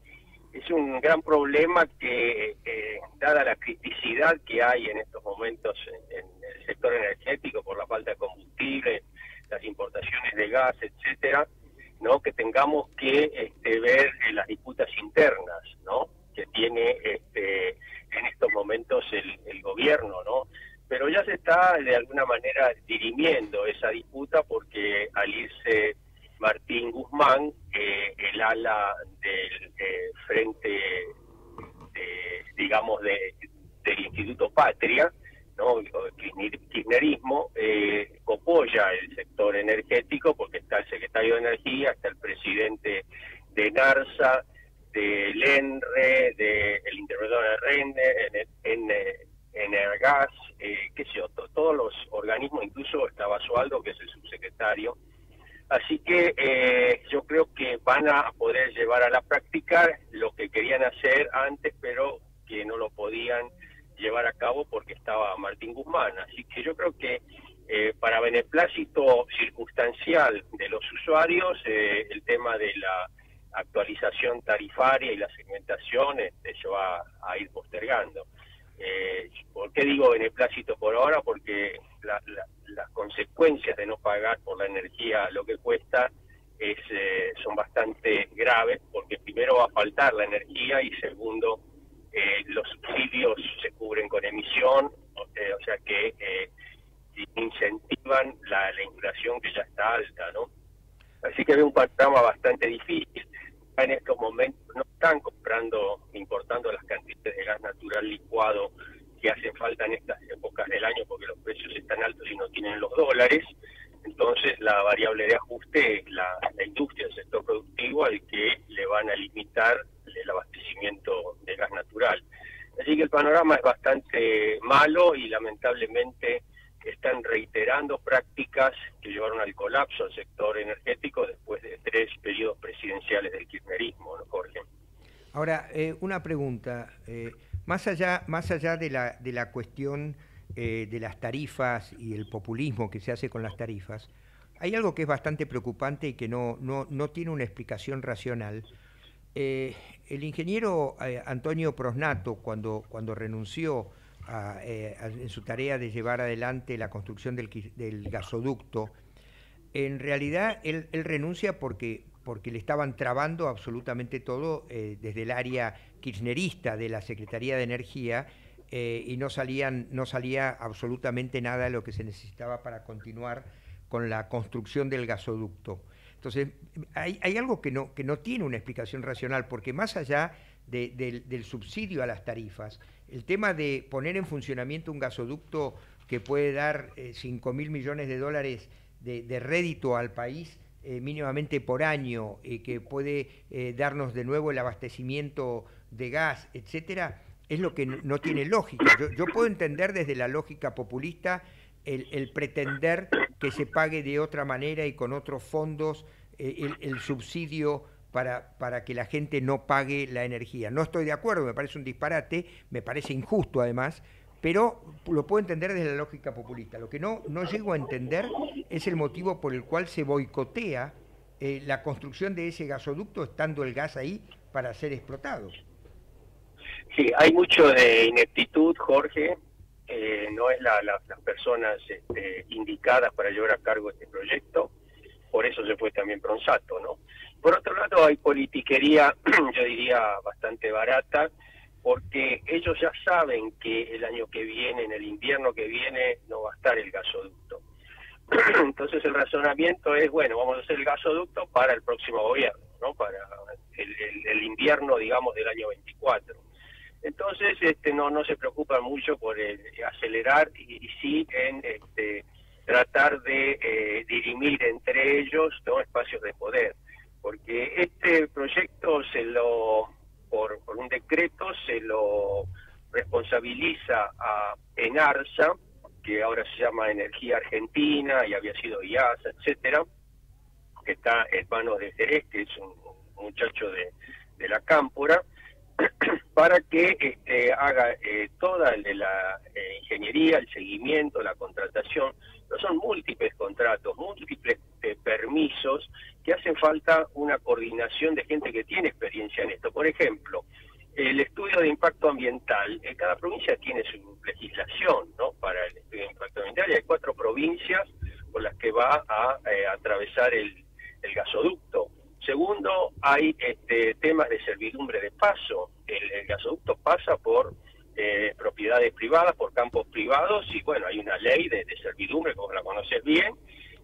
es un gran problema que, eh, dada la criticidad que hay en estos momentos en, el sector energético por la falta de combustible, las importaciones de gas, etcétera, ¿no? que tengamos que este, ver las disputas internas, ¿no? Que tiene este, en estos momentos el, el gobierno, ¿no? pero ya se está de alguna manera dirimiendo esa disputa porque al irse Martín Guzmán, eh, el ala del eh, frente, digamos, de, del Instituto Patria, ¿no? kirchnerismo, eh, apoya el sector energético porque está el secretario de Energía, está el presidente de NARSA, del ENRE, del interventor de RENE, en, en Energas, eh, qué sé yo, todos los organismos, incluso estaba Sualdo, que es el subsecretario. Así que eh, yo creo que van a poder llevar a la práctica lo que querían hacer antes, pero que no lo podían llevar a cabo porque estaba Martín Guzmán. Así que yo creo que eh, para beneplácito circunstancial de los usuarios, eh, el tema de la actualización tarifaria y la segmentación este, va a ir postergando. Eh, ¿Por qué digo beneplácito por ahora? Porque las consecuencias de no pagar por la energía lo que cuesta es, eh, son bastante graves, porque primero va a faltar la energía y segundo, eh, los subsidios se cubren con emisión, o, sea que incentivan la, la inflación que ya está alta, ¿no? Así que ve un panorama bastante difícil en estos momentos no están comprando, importando las cantidades de gas natural licuado que hacen falta en estas épocas del año porque los precios están altos y no tienen los dólares. Entonces la variable de ajuste es la, industria, el sector productivo al que le van a limitar el abastecimiento de gas natural. Así que el panorama es bastante malo y lamentablemente están reiterando prácticas que llevaron al colapso del sector energético después de tres periodos presidenciales del kirchnerismo, ¿no, Jorge? Ahora, eh, una pregunta. Eh, más allá, más allá de, la, de la cuestión eh, de las tarifas y el populismo que se hace con las tarifas, hay algo que es bastante preocupante y que no, no, no tiene una explicación racional. el ingeniero Antonio Prosnato, cuando, cuando renunció eh, en su tarea de llevar adelante la construcción del, gasoducto, en realidad él, renuncia porque, porque le estaban trabando absolutamente todo eh, desde el área kirchnerista de la Secretaría de Energía eh, y no, salían, no salía absolutamente nada de lo que se necesitaba para continuar con la construcción del gasoducto. Entonces, hay, algo que no, que no tiene una explicación racional, porque más allá del subsidio a las tarifas, el tema de poner en funcionamiento un gasoducto que puede dar eh, 5 mil millones de dólares de, rédito al país eh, mínimamente por año, y que puede eh, darnos de nuevo el abastecimiento de gas, etcétera, es lo que no, tiene lógica. Yo, puedo entender desde la lógica populista el, pretender que se pague de otra manera y con otros fondos el, el subsidio para, para que la gente no pague la energía. No estoy de acuerdo, me parece un disparate, me parece injusto además, pero lo puedo entender desde la lógica populista. Lo que no, no llego a entender es el motivo por el cual se boicotea eh, la construcción de ese gasoducto estando el gas ahí para ser explotado. Sí, hay mucho de ineptitud, Jorge. Eh, no es la, las personas este, indicadas para llevar a cargo este proyecto. Por eso se fue también Pronsato, ¿no? Por otro lado, hay politiquería, <clears throat> yo diría, bastante barata, porque ellos ya saben que el año que viene, en el invierno que viene, no va a estar el gasoducto. <clears throat> Entonces el razonamiento es, bueno, vamos a hacer el gasoducto para el próximo gobierno, ¿no? Para el, invierno, digamos, del año 24. Entonces, este, no, no se preocupan mucho por acelerar y, sí en este, tratar de eh, dirimir entre ellos dos espacios de poder porque este proyecto se lo, por, un decreto, se lo responsabiliza a ENARSA, que ahora se llama Energía Argentina y había sido IASA, etcétera, que está en manos de Jerez, que es un, muchacho de, la Cámpora, <clears throat> para que este, haga eh, toda la eh, ingeniería, el seguimiento, la contratación. Son múltiples contratos, múltiples eh, permisos que hacen falta una coordinación de gente que tiene experiencia en esto. Por ejemplo, el estudio de impacto ambiental, en cada provincia tiene su legislación ¿no? para el estudio de impacto ambiental y hay cuatro provincias por las que va a eh, atravesar el, gasoducto. Segundo, hay este, temas de servidumbre de paso. El, gasoducto pasa por eh, propiedades privadas, por campos privados y bueno, hay una ley de, de servidumbre, como la conoces bien,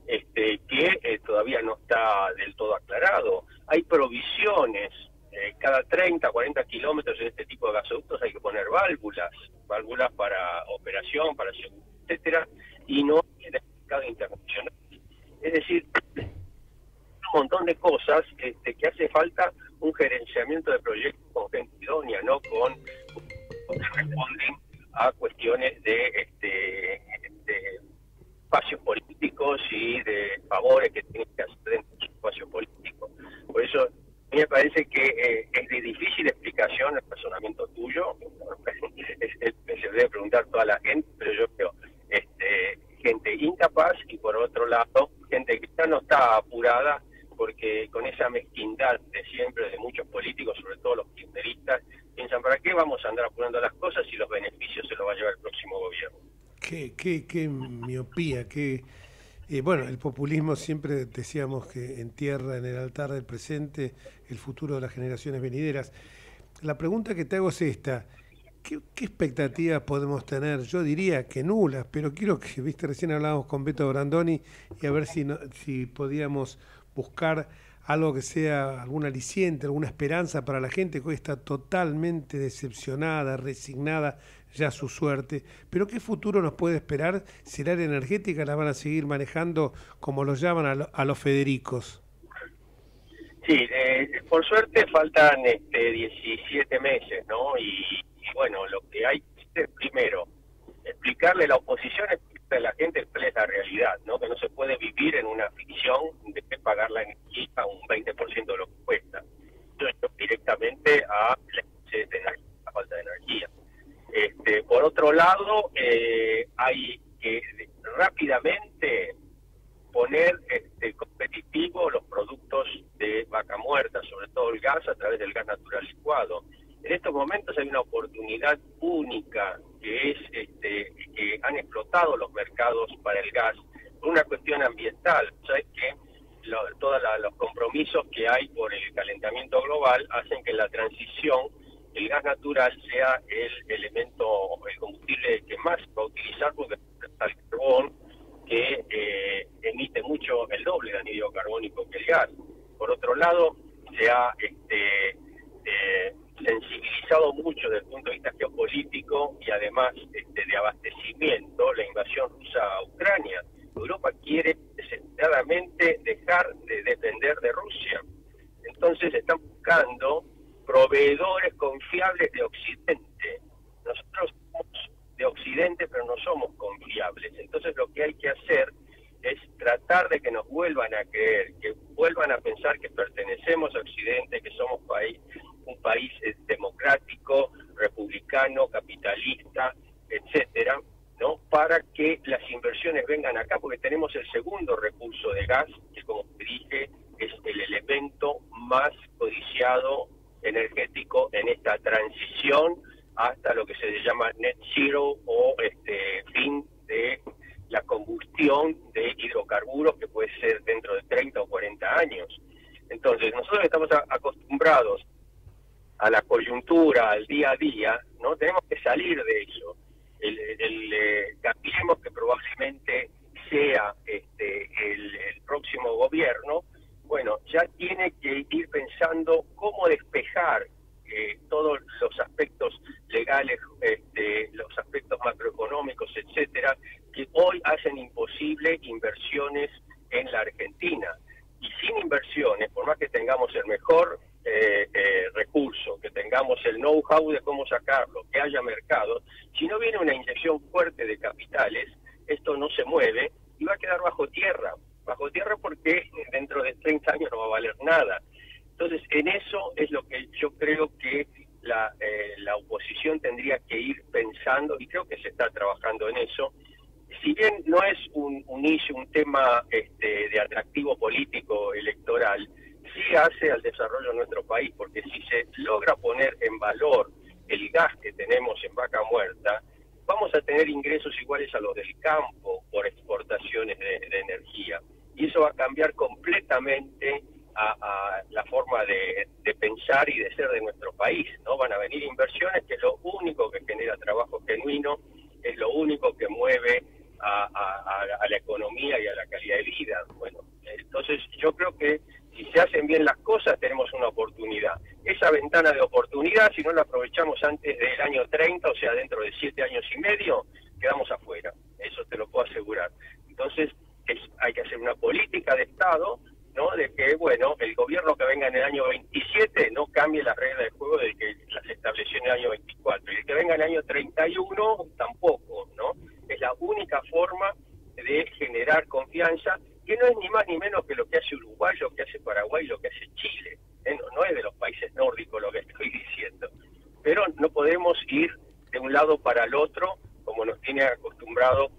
este, que eh, todavía no está del todo aclarado. Hay provisiones, eh, cada 30, 40 kilómetros en este tipo de gasoductos hay que poner válvulas, válvulas para operación, para etcétera, y no en el mercado internacional. Es decir, un montón de cosas este, que hace falta un gerenciamiento de proyectos con gente idónea, no con, responden a cuestiones de, este, de espacios políticos y de favores que tienen que hacer dentro de su espacio político. Por eso, a mí me parece que eh, es de difícil explicación el razonamiento tuyo. se debe preguntar toda la gente, pero yo creo este, gente incapaz y por otro lado, gente que ya no está apurada porque con esa mezquindad de siempre de muchos políticos, sobre todo los kirchneristas, piensan, ¿para qué vamos a andar apurando las cosas si los beneficios se los va a llevar el próximo gobierno? Qué, qué, miopía, qué... Eh, bueno, el populismo siempre decíamos que entierra en el altar del presente el futuro de las generaciones venideras. La pregunta que te hago es esta. ¿Qué, expectativas podemos tener? Yo diría que nulas, pero quiero que, <laughs> viste, recién hablábamos con Beto Brandoni y a ver si, si podíamos buscar algo que sea algún aliciente, alguna esperanza para la gente que hoy está totalmente decepcionada, resignada ya a su suerte. Pero ¿qué futuro nos puede esperar si el área energética la van a seguir manejando como los llaman a, los Federicos? Sí, eh, por suerte faltan este, 17 meses, ¿no? Y, bueno, lo que hay que primero explicarle a la oposición, a la gente cuál es la realidad, ¿no? Que no se puede vivir en una ficción de pagar la energía un 20% de lo que cuesta. Yo, directamente a la, falta de energía. Este, por otro lado, eh, hay que rápidamente poner este, competitivo los productos de vaca muerta, sobre todo el gas a través del gas natural licuado. En estos momentos hay una oportunidad única que es este, que han explotado los mercados para el gas por una cuestión ambiental. Sabes que todos los compromisos que hay por el calentamiento global hacen que la transición el gas natural sea el elemento, el combustible que más va a utilizar porque está el carbón que eh, emite mucho el doble de anidro carbónico que el gas. Por otro lado, se ha este, eh, sensibilizado mucho desde el punto de vista geopolítico y además este, de abastecimiento la invasión rusa a Ucrania. Europa quiere desesperadamente dejar de depender de Rusia. Entonces están buscando proveedores confiables de Occidente. Nosotros somos de Occidente, pero no somos confiables. Entonces lo que hay que hacer es tratar de que nos vuelvan a creer, que vuelvan a pensar que pertenecemos a Occidente, que somos país, un país eh, democrático, republicano, capitalista, etcétera, ¿no? Para que las inversiones vengan acá, porque tenemos el segundo recurso de gas, que como te dije, es el elemento más codiciado energético en esta transición hasta lo que se llama net zero o este fin de la combustión de hidrocarburos que puede ser dentro de 30 o 40 años. Entonces, nosotros estamos acostumbrados a la coyuntura, al día a día, ¿no? Tenemos que salir de eso. El, el, eh, que probablemente sea este, el, próximo gobierno, bueno, ya tiene que ir pensando cómo despejar eh, todos los aspectos legales, este, los aspectos macroeconómicos, etcétera, que hoy hacen imposible inversiones en la Argentina. Y sin inversiones, por más que tengamos el mejor eh, eh, recurso, que tengamos el know-how de cómo sacarlo, que haya mercado, si no viene una inyección fuerte de capitales, esto no se mueve y va a quedar bajo tierra. Bajo tierra 30 años no va a valer nada. Entonces, en eso es lo que yo creo que la, eh, la oposición tendría que ir pensando, y creo que se está trabajando en eso, si bien no es un, un un tema este, de atractivo político electoral, sí hace al desarrollo de nuestro país, porque si se logra poner en valor el gas que tenemos en vaca muerta, vamos a tener ingresos iguales a los del campo por exportaciones de, energía. Y eso va a cambiar completamente a, la forma de, de, pensar y de ser de nuestro país. no Van a venir inversiones que es lo único que genera trabajo genuino, es lo único que mueve a, la economía y a la calidad de vida. Bueno, entonces yo creo que si se hacen bien las cosas tenemos una oportunidad. Esa ventana de oportunidad, si no la aprovechamos antes del año 30, o sea, dentro de siete años y medio, quedamos afuera. Eso te lo puedo asegurar. Entonces hay que hacer una política de Estado ¿no? De que, bueno, el gobierno que venga en el año 27 no cambie las reglas de juego de que las estableció en el año 24. Y el que venga en el año 31 tampoco, ¿no? Es la única forma de generar confianza, que no es ni más ni menos que lo que hace Uruguay, lo que hace Paraguay, lo que hace Chile. ¿eh? No, no es de los países nórdicos lo que estoy diciendo. Pero no podemos ir de un lado para el otro como nos tiene acostumbrado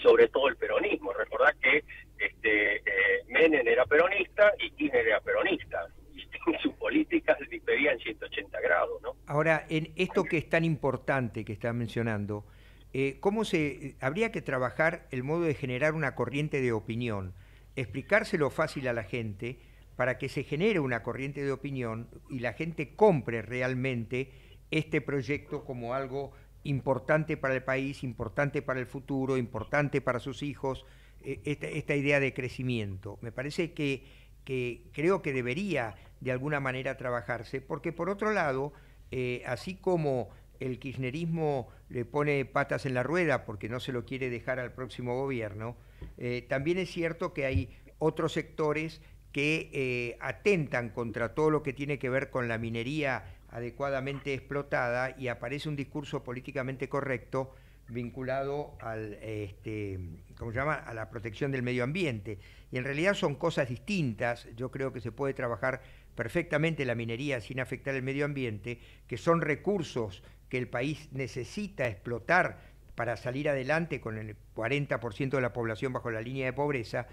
sobre todo el peronismo. Recordad que este, eh, Menem era peronista y Kirchner era peronista. Y sus políticas diferían 180 grados, ¿no? Ahora, en esto que es tan importante que está mencionando, eh, ¿cómo se habría que trabajar el modo de generar una corriente de opinión? Explicárselo fácil a la gente para que se genere una corriente de opinión y la gente compre realmente este proyecto como algo importante para el país, importante para el futuro, importante para sus hijos, eh, esta, idea de crecimiento. Me parece que, que, creo que debería de alguna manera trabajarse, porque por otro lado, eh, así como el kirchnerismo le pone patas en la rueda porque no se lo quiere dejar al próximo gobierno, eh, también es cierto que hay otros sectores que atentan contra todo lo que tiene que ver con la minería adecuadamente explotada y aparece un discurso políticamente correcto vinculado al, este, ¿cómo se llama? a la protección del medio ambiente. Y en realidad son cosas distintas. Yo creo que se puede trabajar perfectamente la minería sin afectar el medio ambiente, que son recursos que el país necesita explotar para salir adelante con el 40% de la población bajo la línea de pobreza,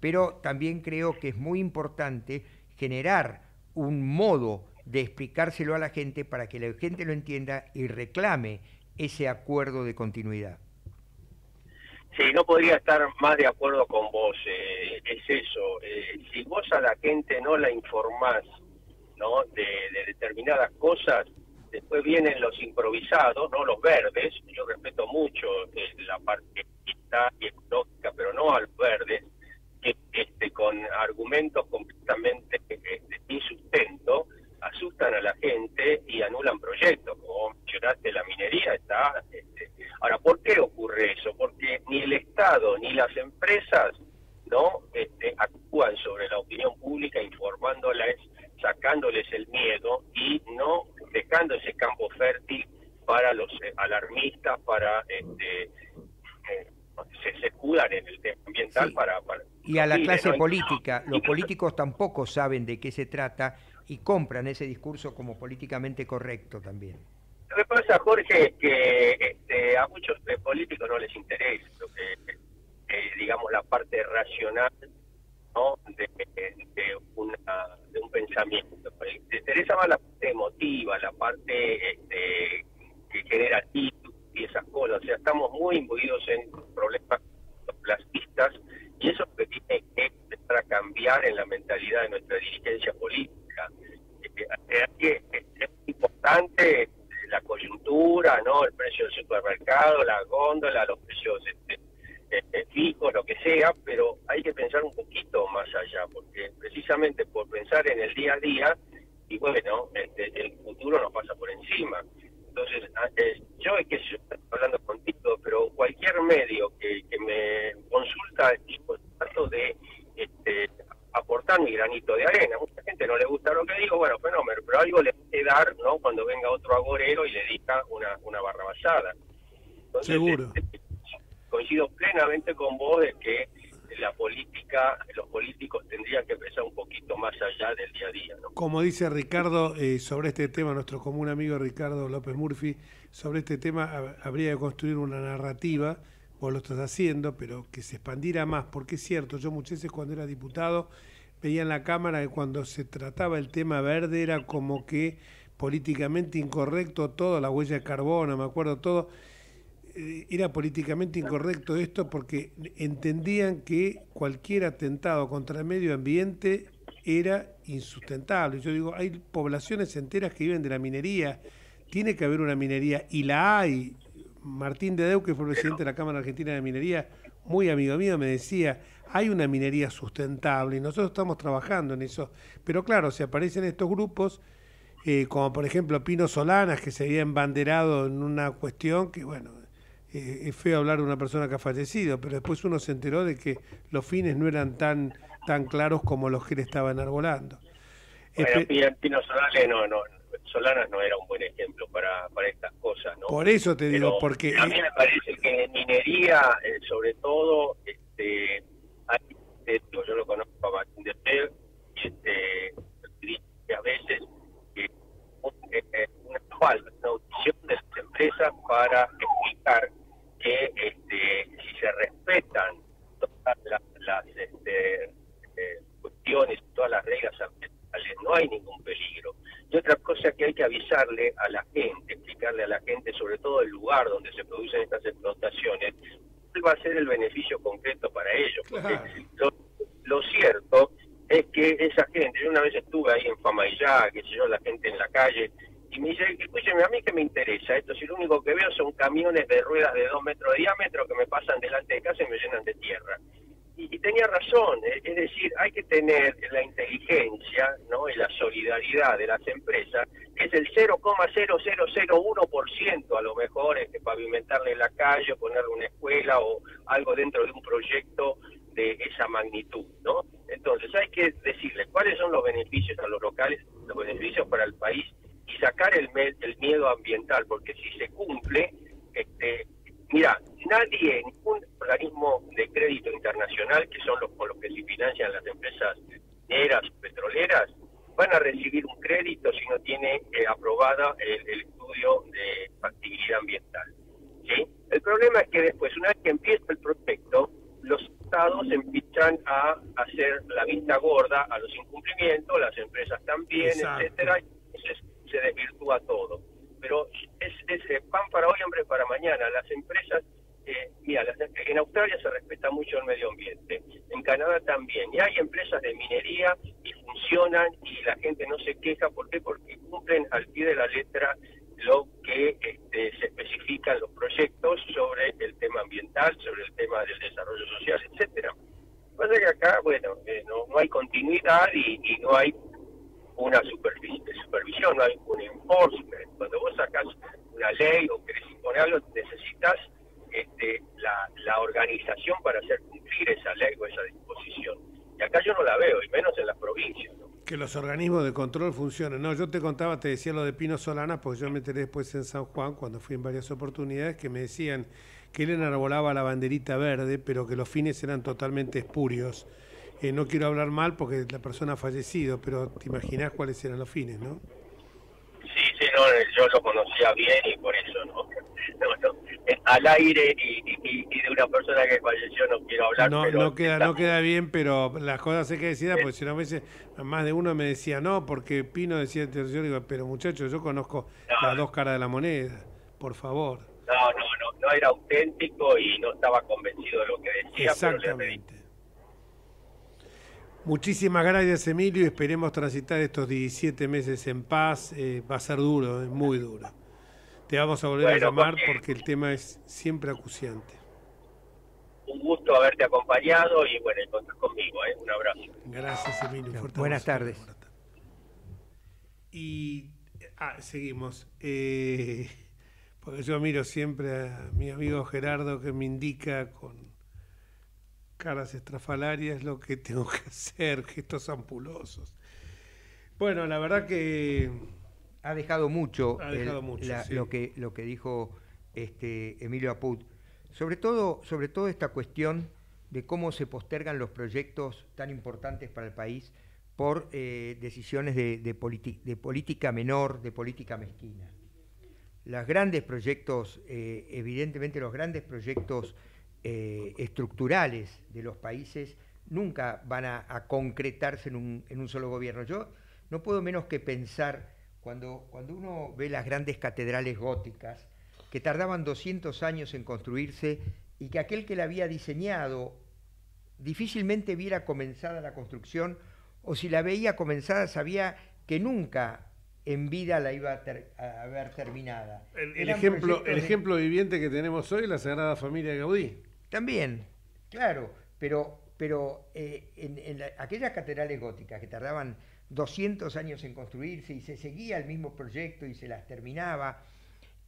pero también creo que es muy importante generar un modo de explicárselo a la gente para que la gente lo entienda y reclame ese acuerdo de continuidad. Sí, no podría estar más de acuerdo con vos. Eh, es eso. Eh, si vos a la gente no la informás ¿no? De, determinadas cosas, después vienen los improvisados, no los verdes. Yo respeto mucho eh, la parte y ecológica, pero no a los verdes, que este, con argumentos completamente este, sin sustento asustan a la gente y anulan proyectos. Como mencionaste, la minería está... Este, ahora, ¿por qué ni el Estado ni las empresas no este, actúan sobre la opinión pública informándoles, sacándoles el miedo y no dejando ese campo fértil para los eh, alarmistas, para este, eh, se, se escudan en el tema ambiental para, Y a la clase política, los políticos tampoco saben de qué se trata y compran ese discurso como políticamente correcto también. Lo que pasa, Jorge, es que este, a muchos políticos no les interesa. eh, digamos, la parte racional ¿no? de, un pensamiento. Les interesa más la parte emotiva, la parte este, que genera y esas cosas. O sea, estamos muy imbuidos en problemas plastistas y eso es lo que tiene que empezar a cambiar en la mentalidad de nuestra dirigencia política es, es importante la coyuntura, ¿no? El precio del supermercado, la góndola, los precios este, este, fijos, lo que sea, pero hay que pensar un poquito más allá, porque precisamente por pensar en el día a día, y bueno, este, el futuro nos pasa por encima. Entonces, yo es que estoy hablando contigo, pero cualquier medio que, que me consulta, pues, trato de este, aportar mi granito de arena. Mucha gente no le gusta lo que digo, bueno, fenómeno, pero algo le puede dar, ¿no? Cuando venga otro agorero y le diga una, una barra basada. Seguro. Este, coincido plenamente con vos de que la política, los políticos tendrían que pensar un poquito más allá del día a día. ¿no? Como dice Ricardo eh, sobre este tema, nuestro común amigo Ricardo López Murphy, sobre este tema habría que construir una narrativa vos lo estás haciendo, pero que se expandiera más, porque es cierto, yo muchas veces cuando era diputado veía en la Cámara que cuando se trataba el tema verde era como que políticamente incorrecto todo, la huella de carbono, me acuerdo todo, era políticamente incorrecto esto porque entendían que cualquier atentado contra el medio ambiente era insustentable. Yo digo, hay poblaciones enteras que viven de la minería, tiene que haber una minería y la hay, Martín Dedeu, que fue presidente de la Cámara Argentina de Minería, muy amigo mío, me decía, hay una minería sustentable y nosotros estamos trabajando en eso. Pero claro, se aparecen estos grupos, eh, como por ejemplo Pino Solanas, que se había embanderado en una cuestión que, bueno, eh, es feo hablar de una persona que ha fallecido, pero después uno se enteró de que los fines no eran tan, tan claros como los que le estaban enarbolando. Bueno, Pino Solanas no, no, Solanas no era un buen ejemplo para, para estas cosas, ¿no? Por eso te digo, porque... A mí me parece que en minería, eh, sobre todo, este, hay, yo lo conozco a Martín de Pel, y este, a veces eh, una falta, una audición de para explicar que este, si se respetan todas las, las este, eh, cuestiones, todas las reglas ambientales, no hay ningún peligro. Y otra cosa que hay que avisarle a la gente, explicarle a la gente, sobre todo el lugar donde se producen estas explotaciones, cuál va a ser el beneficio concreto para ellos. Porque lo, lo, cierto es que esa gente, yo una vez estuve ahí en Famayá, que sé yo, la gente en la calle, y me dice, escúcheme, a mí que me interesa esto, si lo único que veo son camiones de ruedas de dos metros de diámetro que me pasan delante de casa y me llenan de tierra. Y, y tenía razón, eh, es decir, hay que tener la inteligencia ¿no? y la solidaridad de las empresas, que es el 0,0001% a lo mejor, es que pavimentarle la calle, ponerle una escuela o algo dentro de un proyecto de esa magnitud, ¿no? Entonces hay que decirle cuáles son los beneficios a los locales, los beneficios para el país sacar el, el miedo ambiental, porque si se cumple, este, mira, nadie, ningún organismo de crédito internacional, que son los con los que se financian las empresas mineras, petroleras, van a recibir un crédito si no tiene eh, aprobada el, el, estudio de factibilidad ambiental. ¿sí? El problema es que después, una vez que empieza el proyecto, los estados empiezan a hacer la vista gorda a los incumplimientos, las empresas también, Exacto. etcétera, se desvirtúa todo. Pero es, es, pan para hoy, hambre para mañana. Las empresas, eh, mira, las, en Australia se respeta mucho el medio ambiente, en Canadá también, y hay empresas de minería y funcionan y la gente no se queja. ¿Por qué? Porque cumplen al pie de la letra lo que este, se especifica en los proyectos sobre el tema ambiental, sobre el tema del desarrollo social, etcétera. Pasa que acá, bueno, eh, no, no, hay continuidad y, y no hay una supervisión, no hay un enforcement. Cuando vos sacas una ley o querés imponer algo, necesitas este, la, organización para hacer cumplir esa ley o esa disposición. Y acá yo no la veo, y menos en las provincias. Que los organismos de control funcionen. No, yo te contaba, te decía lo de Pino Solana, porque yo me enteré después en San Juan, cuando fui en varias oportunidades, que me decían que él enarbolaba la banderita verde, pero que los fines eran totalmente espurios. Eh, no quiero hablar mal porque la persona ha fallecido, pero te imaginas cuáles eran los fines, ¿no? Sí, sí, no, yo lo conocía bien y por eso no. <laughs> no, no al aire y, y, y, de una persona que falleció no quiero hablar. No, pero no, queda, no queda bien, pero las cosas hay que decir, porque si no, a veces más de uno me decía no, porque Pino decía, yo digo, pero muchachos, yo conozco no, las dos caras de la moneda, por favor. No, no, no, no era auténtico y no estaba convencido de lo que decía. Exactamente. Muchísimas gracias, Emilio, y esperemos transitar estos 17 meses en paz. Eh, va a ser duro, es muy duro. Te vamos a volver bueno, a llamar porque... porque el tema es siempre acuciante. Un gusto haberte acompañado y bueno, entonces conmigo, ¿eh? un abrazo. Gracias, Emilio. Buenas tardes. Y ah, seguimos. Eh, <laughs> porque yo miro siempre a mi amigo Gerardo que me indica con caras estrafalarias lo que tengo que hacer, gestos ampulosos. Bueno, la verdad que ha dejado mucho, ha dejado el, mucho la, sí. lo que lo que dijo este Emilio Aput. Sobre todo, sobre todo esta cuestión de cómo se postergan los proyectos tan importantes para el país por eh, decisiones de, de, de, política menor, de política mezquina. Los grandes proyectos, eh, evidentemente los grandes proyectos eh, estructurales de los países nunca van a, a concretarse en un, en un, solo gobierno. Yo no puedo menos que pensar, cuando, cuando uno ve las grandes catedrales góticas, que tardaban 200 años en construirse y que aquel que la había diseñado difícilmente viera comenzada la construcción o si la veía comenzada sabía que nunca en vida la iba a, ter a ver terminada. El, el ejemplo, el de... ejemplo viviente que tenemos hoy es la Sagrada Familia de Gaudí. También, claro, pero, pero eh, en, en la, aquellas catedrales góticas que tardaban 200 años en construirse y se seguía el mismo proyecto y se las terminaba,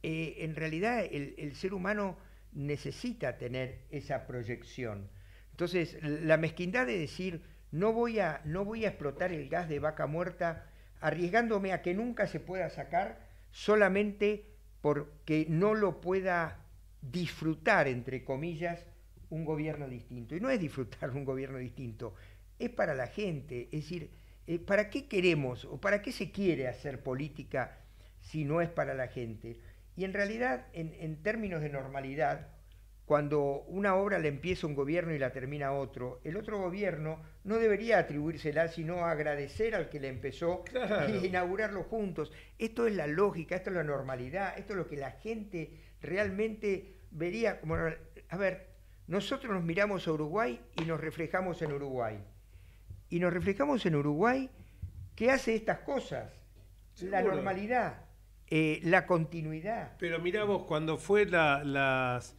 eh, en realidad el, el, ser humano necesita tener esa proyección. Entonces, la mezquindad de decir, no voy a, no voy a explotar el gas de vaca muerta arriesgándome a que nunca se pueda sacar solamente porque no lo pueda disfrutar, entre comillas, un gobierno distinto. Y no es disfrutar un gobierno distinto, es para la gente. Es decir, eh, ¿para qué queremos o para qué se quiere hacer política si no es para la gente? Y en realidad, en, términos de normalidad, cuando una obra la empieza un gobierno y la termina otro, el otro gobierno no debería atribuírsela, sino agradecer al que la empezó e <laughs> inaugurarlo juntos. Esto es la lógica, esto es la normalidad, esto es lo que la gente realmente vería como... A ver, nosotros nos miramos a Uruguay y nos reflejamos en Uruguay. Y nos reflejamos en Uruguay que hace estas cosas. La normalidad, eh, la continuidad. Pero mirá vos, cuando fue la, las...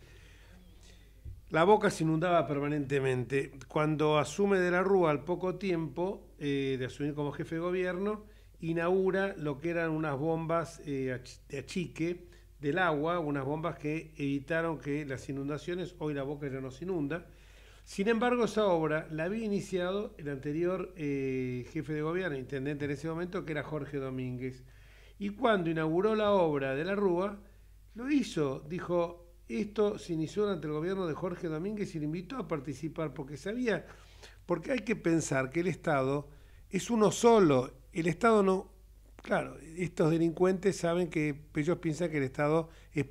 La boca se inundaba permanentemente. Cuando asume de la Rúa al poco tiempo eh, de asumir como jefe de gobierno, inaugura lo que eran unas bombas eh, de achique del agua, unas bombas que evitaron que las inundaciones, hoy la boca ya no se inunda. Sin embargo, esa obra la había iniciado el anterior eh, jefe de gobierno, intendente en ese momento, que era Jorge Domínguez. Y cuando inauguró la obra de la Rúa, lo hizo, dijo, esto se inició durante el gobierno de Jorge Domínguez y le invitó a participar, porque sabía, porque hay que pensar que el Estado es uno solo, el Estado no, Claro, estos delincuentes saben que ellos piensan que el Estado es,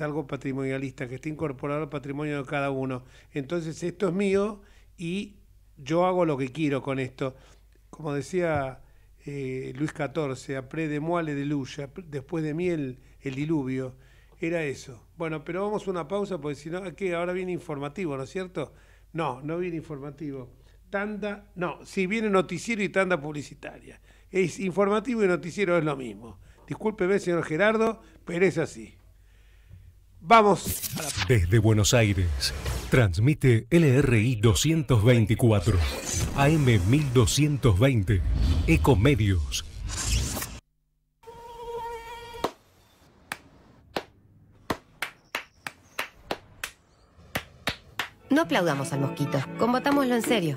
algo patrimonialista, que está incorporado al patrimonio de cada uno. Entonces, esto es mío y yo hago lo que quiero con esto. Como decía eh, Luis XIV, apre de de lucha, después de mí el, diluvio. Era eso. Bueno, pero vamos a una pausa porque si no, aquí ahora viene informativo, ¿no es cierto? No, no viene informativo. Tanda, no, si viene noticiero y tanda publicitaria es informativo y noticiero es lo mismo. Discúlpeme, señor Gerardo, pero es así. Vamos Desde Buenos Aires, transmite LRI 224, AM 1220, Ecomedios No aplaudamos al mosquito, combatámoslo en serio.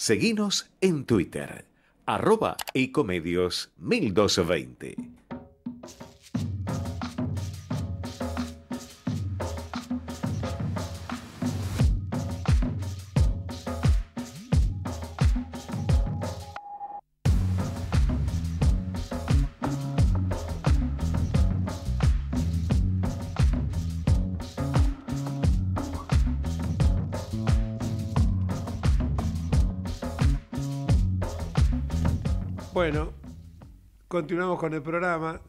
Seguinos en Twitter, arroba ecomedios 1220. Bueno, continuamos con el programa.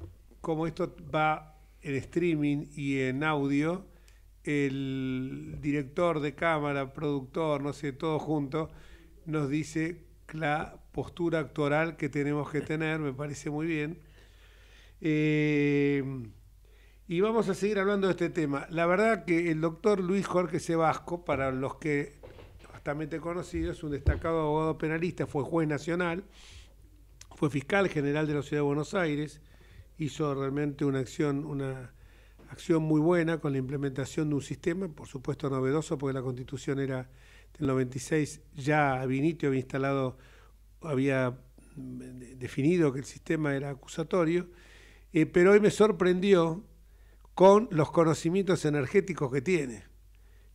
Como esto va en streaming y en audio, el director de cámara, productor, no sé, todo junto, nos dice la postura actoral que tenemos que tener, me parece muy bien. Eh, y vamos a seguir hablando de este tema. La verdad que el doctor Luis Jorge Sebasco, para los que bastante conocidos, es un destacado abogado penalista, fue juez nacional fue fiscal general de la Ciudad de Buenos Aires, hizo realmente una acción, una acción muy buena con la implementación de un sistema, por supuesto novedoso, porque la constitución era del 96, ya Vinitio había instalado, había definido que el sistema era acusatorio, eh, pero hoy me sorprendió con los conocimientos energéticos que tiene.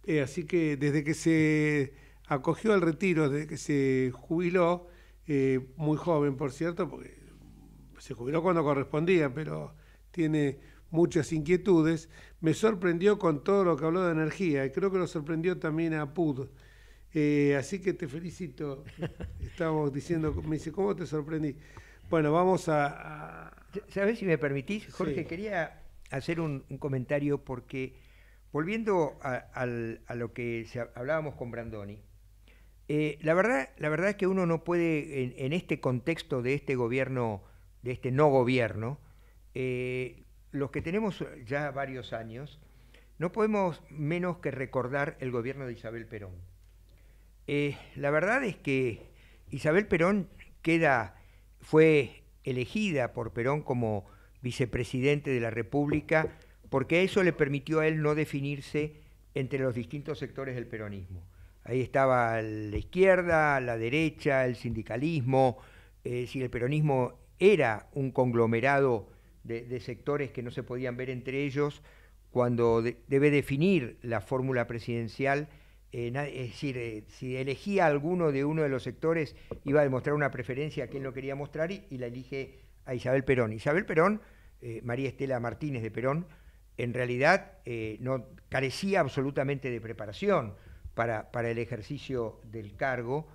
Eh, así que desde que se acogió al retiro, desde que se jubiló, eh, muy joven, por cierto, porque se jubiló cuando correspondía, pero tiene muchas inquietudes. Me sorprendió con todo lo que habló de energía y creo que lo sorprendió también a Pud. Eh, así que te felicito. <laughs> Estamos diciendo, me dice, ¿cómo te sorprendí? Bueno, vamos a... ¿Sabes si me permitís, Jorge? Quería hacer un, comentario porque, volviendo a, lo que hablábamos con Brandoni, eh, la, verdad, la verdad es que uno no puede, en, este contexto de este gobierno de este no gobierno, eh, los que tenemos ya varios años, no podemos menos que recordar el gobierno de Isabel Perón. Eh, la verdad es que Isabel Perón queda, fue elegida por Perón como vicepresidente de la República porque eso le permitió a él no definirse entre los distintos sectores del peronismo. Ahí estaba la izquierda, la derecha, el sindicalismo, si el peronismo era un conglomerado de, sectores que no se podían ver entre ellos, cuando debe definir la fórmula presidencial, eh, es decir, eh, si elegía alguno de uno de los sectores, iba a demostrar una preferencia a quien lo quería mostrar y, la elige a Isabel Perón. Isabel Perón, eh, María Estela Martínez de Perón, en realidad no carecía absolutamente de preparación para, para el ejercicio del cargo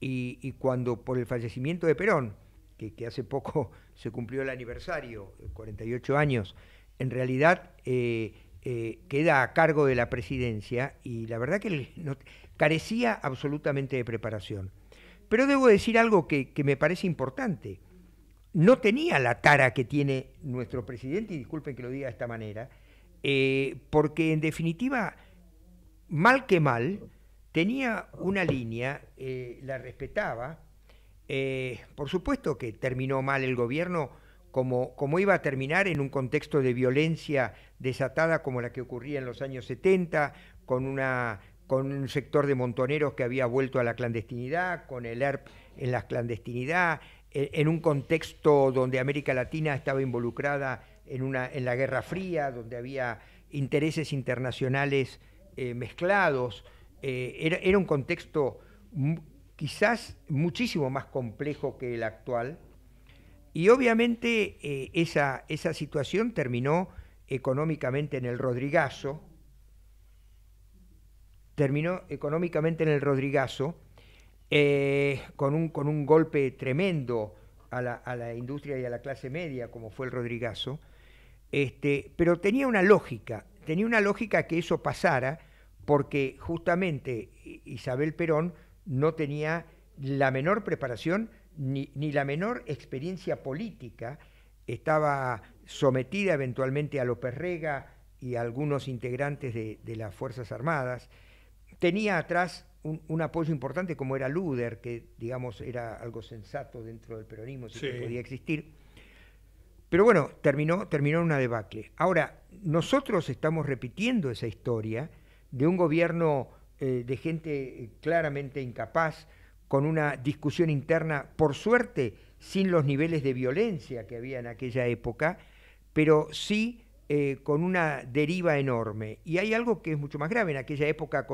y, cuando por el fallecimiento de Perón, que, que hace poco <laughs> se cumplió el aniversario, 48 años, en realidad eh, eh, queda a cargo de la presidencia y la verdad que <laughs> carecía absolutamente de preparación. Pero debo decir algo que, me parece importante. No tenía la tara que tiene nuestro presidente, y disculpen que lo diga de esta manera, eh, porque en definitiva, mal que mal, tenía una línea, la respetaba, eh, por supuesto que terminó mal el gobierno como, iba a terminar en un contexto de violencia desatada como la que ocurría en los años 70, con, una, con un sector de montoneros que había vuelto a la clandestinidad, con el ERP en la clandestinidad, en, un contexto donde América Latina estaba involucrada en, una, en la Guerra Fría, donde había intereses internacionales eh, mezclados. Eh, era, era, un contexto quizás muchísimo más complejo que el actual, y obviamente eh, esa, esa situación terminó económicamente en el Rodrigazo, terminó económicamente en el Rodrigazo, con, un, con un golpe tremendo a la, a la, industria y a la clase media, como fue el Rodrigazo, este, pero tenía una lógica, tenía una lógica que eso pasara, porque justamente Isabel Perón no tenía la menor preparación ni, la menor experiencia política, estaba sometida eventualmente a López Rega y a algunos integrantes de, las Fuerzas Armadas, tenía atrás un, apoyo importante como era Luder, que digamos era algo sensato dentro del peronismo, si podía existir. Pero bueno, terminó, terminó una debacle. Ahora, nosotros estamos repitiendo esa historia de un gobierno eh, de gente eh, claramente incapaz, con una discusión interna, por suerte, sin los niveles de violencia que había en aquella época, pero sí eh, con una deriva enorme. Y hay algo que es mucho más grave. En aquella época,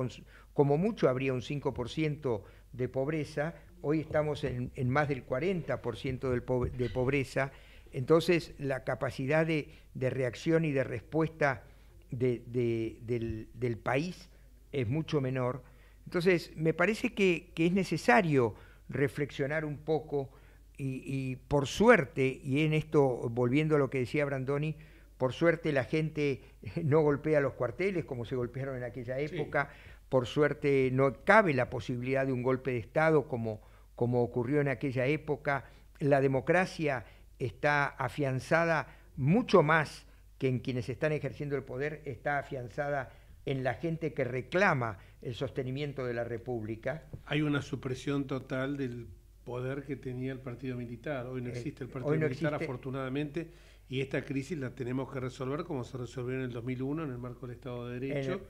como mucho, habría un 5% de pobreza. Hoy estamos en, más del 40% de pobreza. Entonces, la capacidad de, reacción y de respuesta del país es mucho menor. Entonces, me parece que, es necesario reflexionar un poco y, por suerte, y en esto, volviendo a lo que decía Brandoni, por suerte la gente <laughs> no golpea los cuarteles como se golpearon en aquella época, por suerte no cabe la posibilidad de un golpe de Estado como, como ocurrió en aquella época, la democracia está afianzada mucho más que en quienes están ejerciendo el poder, está afianzada en la gente que reclama el sostenimiento de la República. Hay una supresión total del poder que tenía el partido militar. Hoy no eh, existe el partido militar, afortunadamente, y esta crisis la tenemos que resolver como se resolvió en el 2001 en el marco del Estado de Derecho.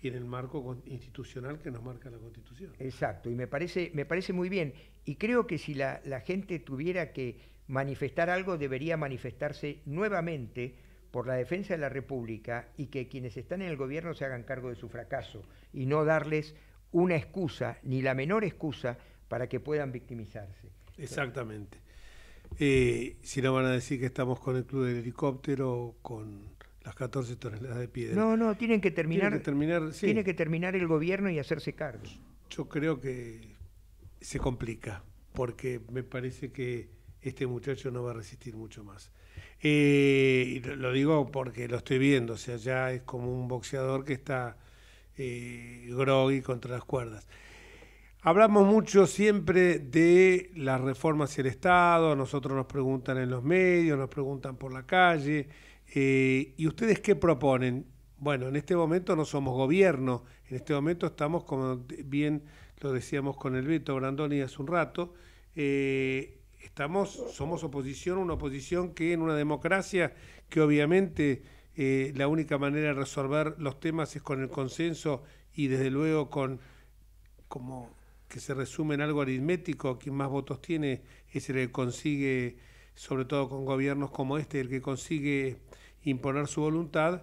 y en el marco institucional que nos marca la Constitución. Exacto, y me parece, me parece muy bien. Y creo que si la, la gente tuviera que manifestar algo, debería manifestarse nuevamente por la defensa de la República y que quienes están en el gobierno se hagan cargo de su fracaso y no darles una excusa, ni la menor excusa, para que puedan victimizarse. Exactamente. Eh, si no van a decir que estamos con el club del helicóptero, con las 14 toneladas de piedra. No, no, tienen que terminar, tiene que terminar, tiene que terminar el gobierno y hacerse cargo. Yo creo que se complica, porque me parece que este muchacho no va a resistir mucho más. Eh, lo digo porque lo estoy viendo, o sea, ya es como un boxeador que está eh, groggy contra las cuerdas. Hablamos mucho siempre de las reformas hacia el Estado, nosotros nos preguntan en los medios, nos preguntan por la calle, eh, ¿y ustedes qué proponen? Bueno, en este momento no somos gobierno, en este momento estamos, como bien lo decíamos con el Beto Brandoni hace un rato, eh, estamos, somos oposición, una oposición que en una democracia que obviamente eh, la única manera de resolver los temas es con el consenso y desde luego con como que se resume en algo aritmético, quien más votos tiene es el que consigue, sobre todo con gobiernos como este, el que consigue imponer su voluntad,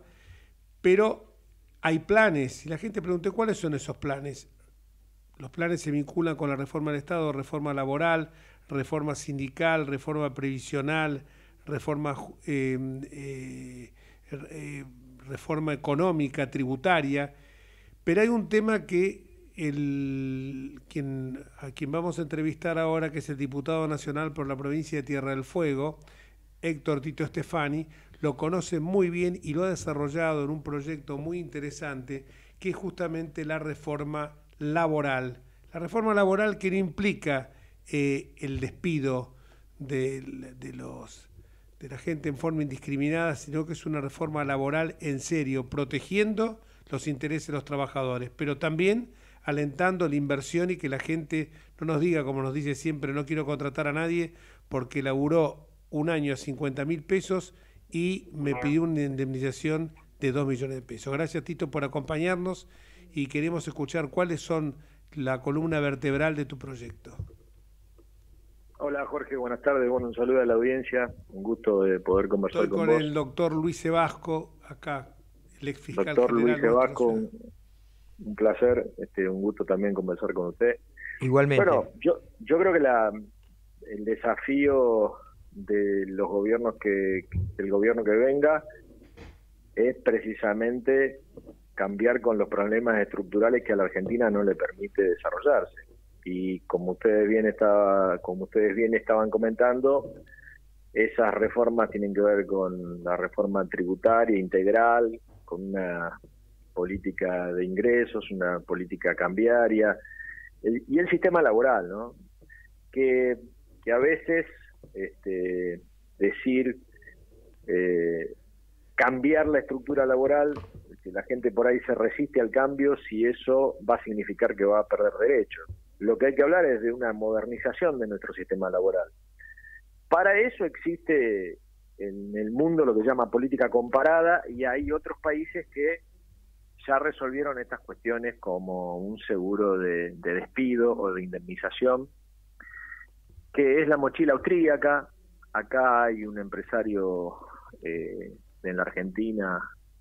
pero hay planes, y la gente pregunta cuáles son esos planes. Los planes se vinculan con la reforma del Estado, reforma laboral, reforma sindical, reforma previsional, reforma, eh, eh, eh, reforma económica, tributaria, pero hay un tema que el, quien, a quien vamos a entrevistar ahora, que es el diputado nacional por la provincia de Tierra del Fuego, Héctor Tito Estefani, lo conoce muy bien y lo ha desarrollado en un proyecto muy interesante, que es justamente la reforma laboral. La reforma laboral que no implica eh, el despido de, la gente en forma indiscriminada, sino que es una reforma laboral en serio, protegiendo los intereses de los trabajadores, pero también alentando la inversión y que la gente no nos diga, como nos dice siempre, no quiero contratar a nadie porque laburó un año a 50 mil pesos y me pidió una indemnización de 2 millones de pesos. Gracias Tito por acompañarnos y queremos escuchar cuáles son la columna vertebral de tu proyecto. Hola Jorge, buenas tardes, bueno, un saludo a la audiencia, un gusto de poder conversar Estoy con, con el doctor Luis Sebasco, acá, el ex fiscal Doctor general Luis Sebasco, un placer, este, un gusto también conversar con usted. Igualmente. Bueno, yo, yo creo que la, el desafío de los gobiernos que, el gobierno que venga es precisamente cambiar con los problemas estructurales que a la Argentina no le permite desarrollarse. Y como ustedes bien estaba, como ustedes bien estaban comentando, esas reformas tienen que ver con la reforma tributaria integral, con una política de ingresos, una política cambiaria y el sistema laboral, ¿no? Que, que a veces este, decir eh, cambiar la estructura laboral, que la gente por ahí se resiste al cambio si eso va a significar que va a perder derechos. Lo que hay que hablar es de una modernización de nuestro sistema laboral. Para eso existe en el mundo lo que llama política comparada y hay otros países que ya resolvieron estas cuestiones como un seguro de, despido o de indemnización, que es la mochila austríaca. Acá hay un empresario eh, en la Argentina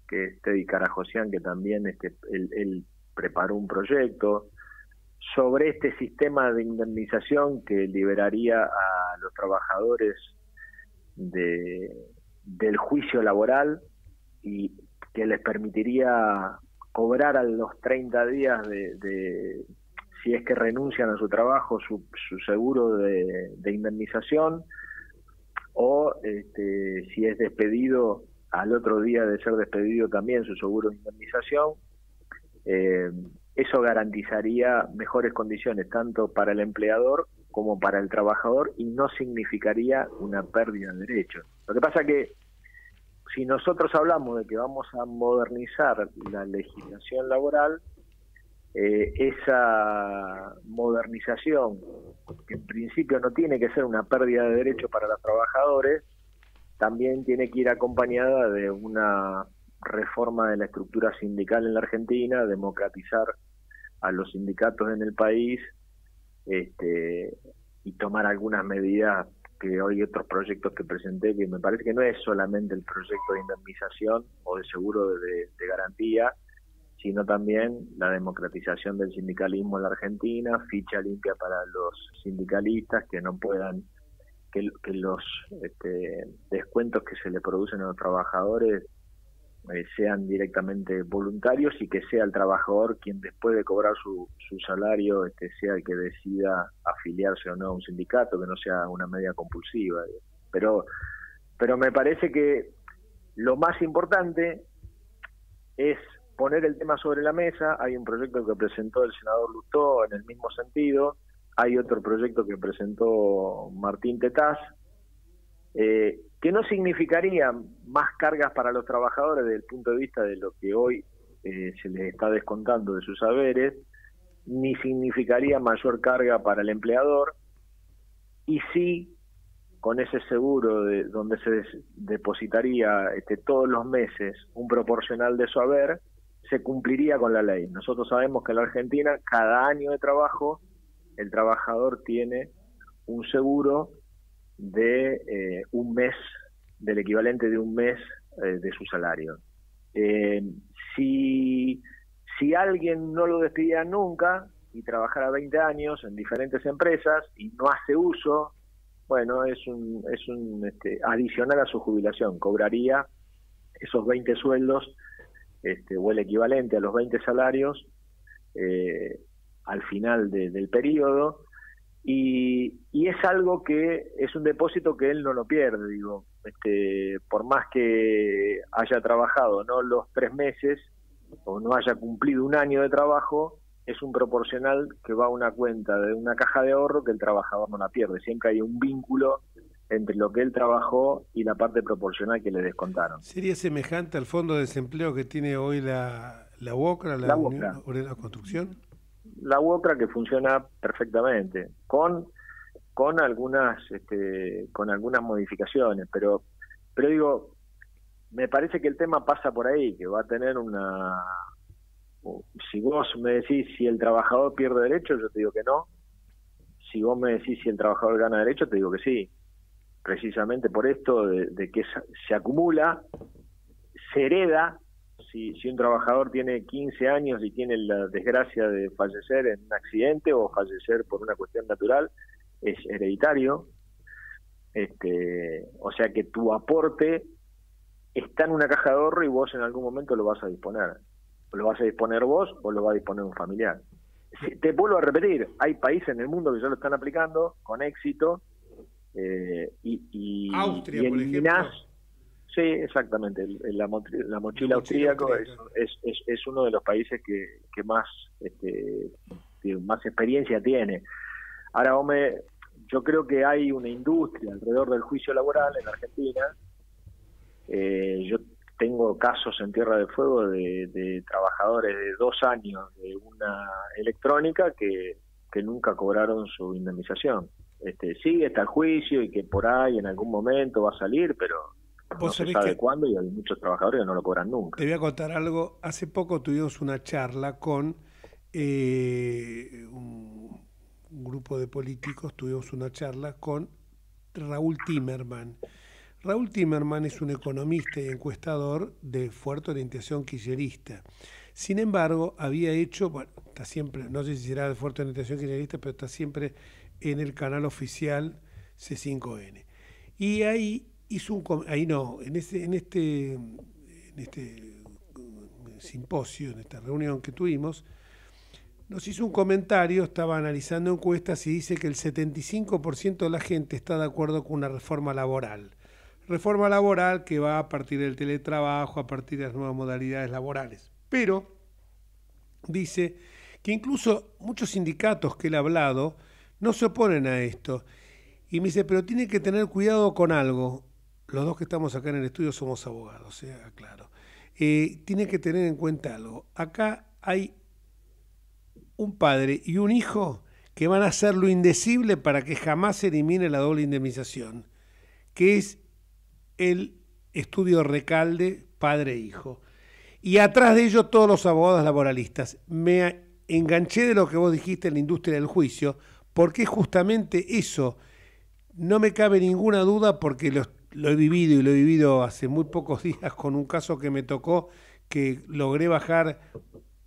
que es Teddy Carajosian, que también este, él, preparó un proyecto sobre este sistema de indemnización que liberaría a los trabajadores de, del juicio laboral y que les permitiría cobrar a los 30 días de, si es que renuncian a su trabajo, su, su seguro de, indemnización, o este, si es despedido, al otro día de ser despedido también su seguro de indemnización. Eh, eso garantizaría mejores condiciones tanto para el empleador como para el trabajador y no significaría una pérdida de derechos. Lo que pasa que si nosotros hablamos de que vamos a modernizar la legislación laboral, eh, esa modernización, que en principio no tiene que ser una pérdida de derechos para los trabajadores, también tiene que ir acompañada de una reforma de la estructura sindical en la Argentina, democratizar a los sindicatos en el país este, y tomar algunas medidas que hoy otros proyectos que presenté, que me parece que no es solamente el proyecto de indemnización o de seguro de, garantía, sino también la democratización del sindicalismo en la Argentina, ficha limpia para los sindicalistas que no puedan, que, que los este, descuentos que se le producen a los trabajadores eh, sean directamente voluntarios y que sea el trabajador quien después de cobrar su, su salario este, sea el que decida afiliarse o no a un sindicato, que no sea una medida compulsiva. Pero, pero me parece que lo más importante es poner el tema sobre la mesa. Hay un proyecto que presentó el senador Lutó en el mismo sentido. Hay otro proyecto que presentó Martín Tetaz, eh, que no significaría más cargas para los trabajadores desde el punto de vista de lo que hoy eh, se les está descontando de sus saberes, ni significaría mayor carga para el empleador, y sí con ese seguro de donde se depositaría este, todos los meses un proporcional de su haber, se cumpliría con la ley. Nosotros sabemos que en la Argentina cada año de trabajo el trabajador tiene un seguro de eh, un mes, del equivalente de un mes eh, de su salario. Eh, si, si alguien no lo despidía nunca y trabajara 20 años en diferentes empresas y no hace uso bueno, es un, es un este, adicional a su jubilación, cobraría esos 20 sueldos este, o el equivalente a los 20 salarios eh, al final del periodo y, y, es algo que es un depósito que él no lo pierde, digo, este, por más que haya trabajado no los tres meses o no haya cumplido un año de trabajo, es un proporcional que va a una cuenta de una caja de ahorro que el trabajador no la pierde. Siempre hay un vínculo entre lo que él trabajó y la parte proporcional que le descontaron. ¿Sería semejante al fondo de desempleo que tiene hoy la, la UOCRA, la, la Construcción? La UOCRA que funciona perfectamente, con, con, algunas, este, con algunas modificaciones, pero, pero digo, me parece que el tema pasa por ahí, que va a tener una, si vos me decís si el trabajador pierde derecho, yo te digo que no. Si vos me decís si el trabajador gana derecho, te digo que sí. Precisamente por esto de, que se acumula, se hereda. Si, si un trabajador tiene 15 años y tiene la desgracia de fallecer en un accidente o fallecer por una cuestión natural, es hereditario. Este, o sea que tu aporte está en una caja de ahorro y vos en algún momento lo vas a disponer lo vas a disponer vos o lo va a disponer un familiar. te vuelvo a repetir, hay países en el mundo que ya lo están aplicando con éxito eh, y, y, Austria, por ejemplo. Sí, exactamente. la, la, mochila austríaco es, es, es, uno de los países que, que más este, más experiencia tiene. Ahora, hombre, yo creo que hay una industria alrededor del juicio laboral en Argentina. Eh, yo tengo casos en Tierra de Fuego de, trabajadores de dos años de una electrónica que, nunca cobraron su indemnización. Este, sí, está el juicio y que por ahí en algún momento va a salir, pero no se sabe cuándo y hay muchos trabajadores que no lo cobran nunca. Te voy a contar algo. Hace poco tuvimos una charla con eh, un, un grupo de políticos, tuvimos una charla con Raúl Timerman Raúl Timerman es un economista y encuestador de fuerte orientación kirchnerista. Sin embargo, había hecho, bueno, está siempre, no sé si será de fuerte orientación kirchnerista, pero está siempre en el canal oficial C5N. Y ahí hizo un, ahí no, en en este, en este simposio, en esta reunión que tuvimos, nos hizo un comentario, estaba analizando encuestas y dice que el 75% de la gente está de acuerdo con una reforma laboral reforma laboral que va a partir del teletrabajo, a partir de las nuevas modalidades laborales. Pero dice que incluso muchos sindicatos que él ha hablado no se oponen a esto. Y me dice, pero tiene que tener cuidado con algo. Los dos que estamos acá en el estudio somos abogados, sea ¿eh? claro. Eh, tiene que tener en cuenta algo. Acá hay un padre y un hijo que van a hacer lo indecible para que jamás se elimine la doble indemnización, que es el estudio Recalde, padre e. Y atrás de ello todos los abogados laboralistas. Me enganché de lo que vos dijiste en la industria del juicio, porque justamente eso. No me cabe ninguna duda porque lo, lo he vivido y lo he vivido hace muy pocos <laughs> días con un caso que me tocó que logré bajar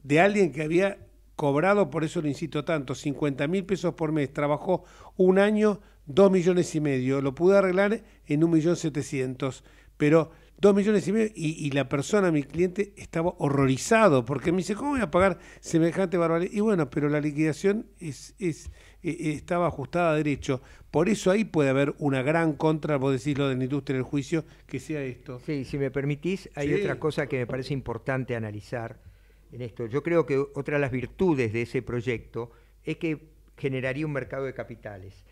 de alguien que había cobrado, por eso lo insisto tanto, 50 mil pesos por mes, trabajó un año, dos millones y medio, lo pude arreglar en un millón setecientos, pero dos millones y medio y, la persona, mi cliente, estaba horrorizado porque me dice, ¿cómo voy a pagar semejante barbaridad? Y bueno, pero la liquidación es, es, estaba ajustada a derecho, por eso ahí puede haber una gran contra, vos decís lo de la industria del juicio, que sea esto. Sí, si me permitís, hay otra cosa que me parece importante analizar en esto. Yo creo que otra de las virtudes de ese proyecto es que generaría un mercado de capitales.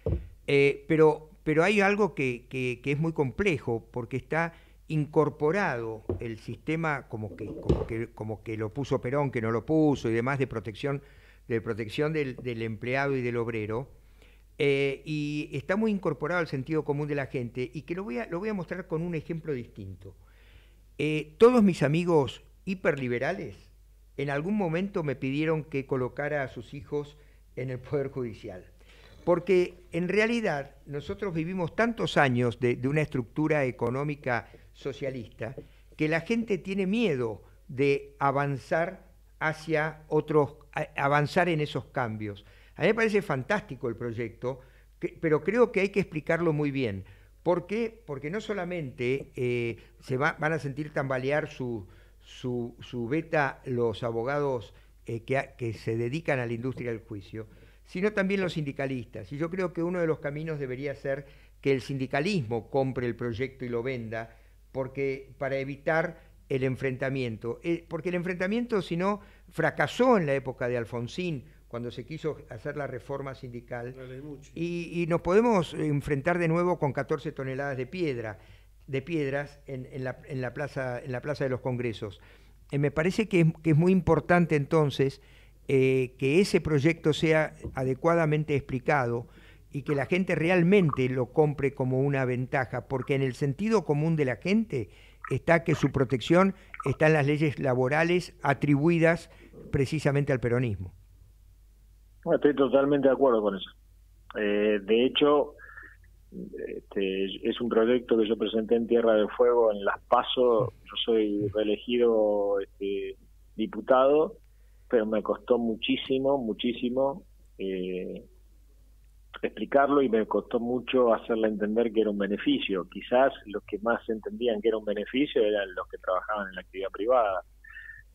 Eh, pero, pero hay algo que, que, es muy complejo porque está incorporado el sistema como que, como que, como que lo puso Perón, que no lo puso y demás de protección, de protección del, empleado y del obrero. Eh, y está muy incorporado al sentido común de la gente y que lo voy a, lo voy a mostrar con un ejemplo distinto. Eh, todos mis amigos hiperliberales en algún momento me pidieron que colocara a sus hijos en el Poder Judicial. Porque en realidad nosotros vivimos tantos años de, una estructura económica socialista que la gente tiene miedo de avanzar hacia otros, avanzar en esos cambios. A mí me parece fantástico el proyecto, pero creo que hay que explicarlo muy bien. ¿Por qué? Porque no solamente eh, se van a sentir tambalear su, su, beta los abogados eh, que, se dedican a la industria del juicio, sino también los sindicalistas. Y yo creo que uno de los caminos debería ser que el sindicalismo compre el proyecto y lo venda, porque para evitar el enfrentamiento. Eh, porque el enfrentamiento, si no, fracasó en la época de Alfonsín, cuando se quiso hacer la reforma sindical. Y, nos podemos enfrentar de nuevo con 14 toneladas de piedra, de piedras en, la, plaza, en la plaza de los congresos. Eh, me parece que es, muy importante entonces eh, que ese proyecto sea adecuadamente explicado y que la gente realmente lo compre como una ventaja, porque en el sentido común de la gente está que su protección está en las leyes laborales atribuidas precisamente al peronismo estoy totalmente de acuerdo con eso. Eh, de hecho, este, es un proyecto que yo presenté en Tierra del Fuego en Las Paso. Yo soy reelegido este, diputado, pero me costó muchísimo, muchísimo eh, explicarlo y me costó mucho hacerle entender que era un beneficio. Quizás los que más entendían que era un beneficio eran los que trabajaban en la actividad privada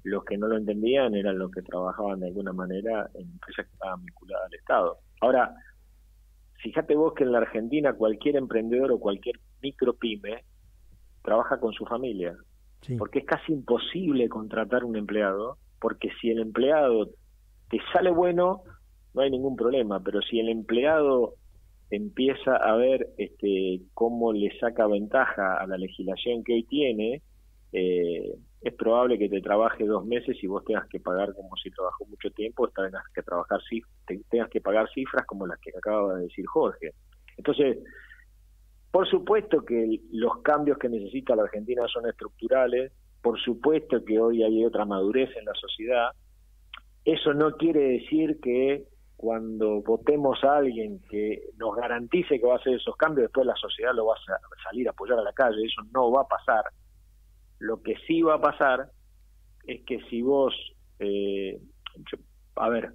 los que no lo entendían eran los que trabajaban de alguna manera en empresas que estaban vinculadas al Estado. Ahora, fíjate vos que en la Argentina cualquier emprendedor o cualquier micropyme trabaja con su familia, porque es casi imposible contratar un empleado, porque si el empleado te sale bueno, no hay ningún problema, pero si el empleado empieza a ver este, cómo le saca ventaja a la legislación que hoy tiene, eh, es probable que te trabaje dos meses y vos tengas que pagar como si trabajó mucho tiempo, tengas que trabajar tengas que pagar cifras como las que acaba de decir Jorge. Entonces, por supuesto que los cambios que necesita la Argentina son estructurales, por supuesto que hoy hay otra madurez en la sociedad. Eso no quiere decir que cuando votemos a alguien que nos garantice que va a hacer esos cambios, después la sociedad lo va a salir a apoyar a la calle, eso no va a pasar lo que sí va a pasar es que si vos, eh, a ver,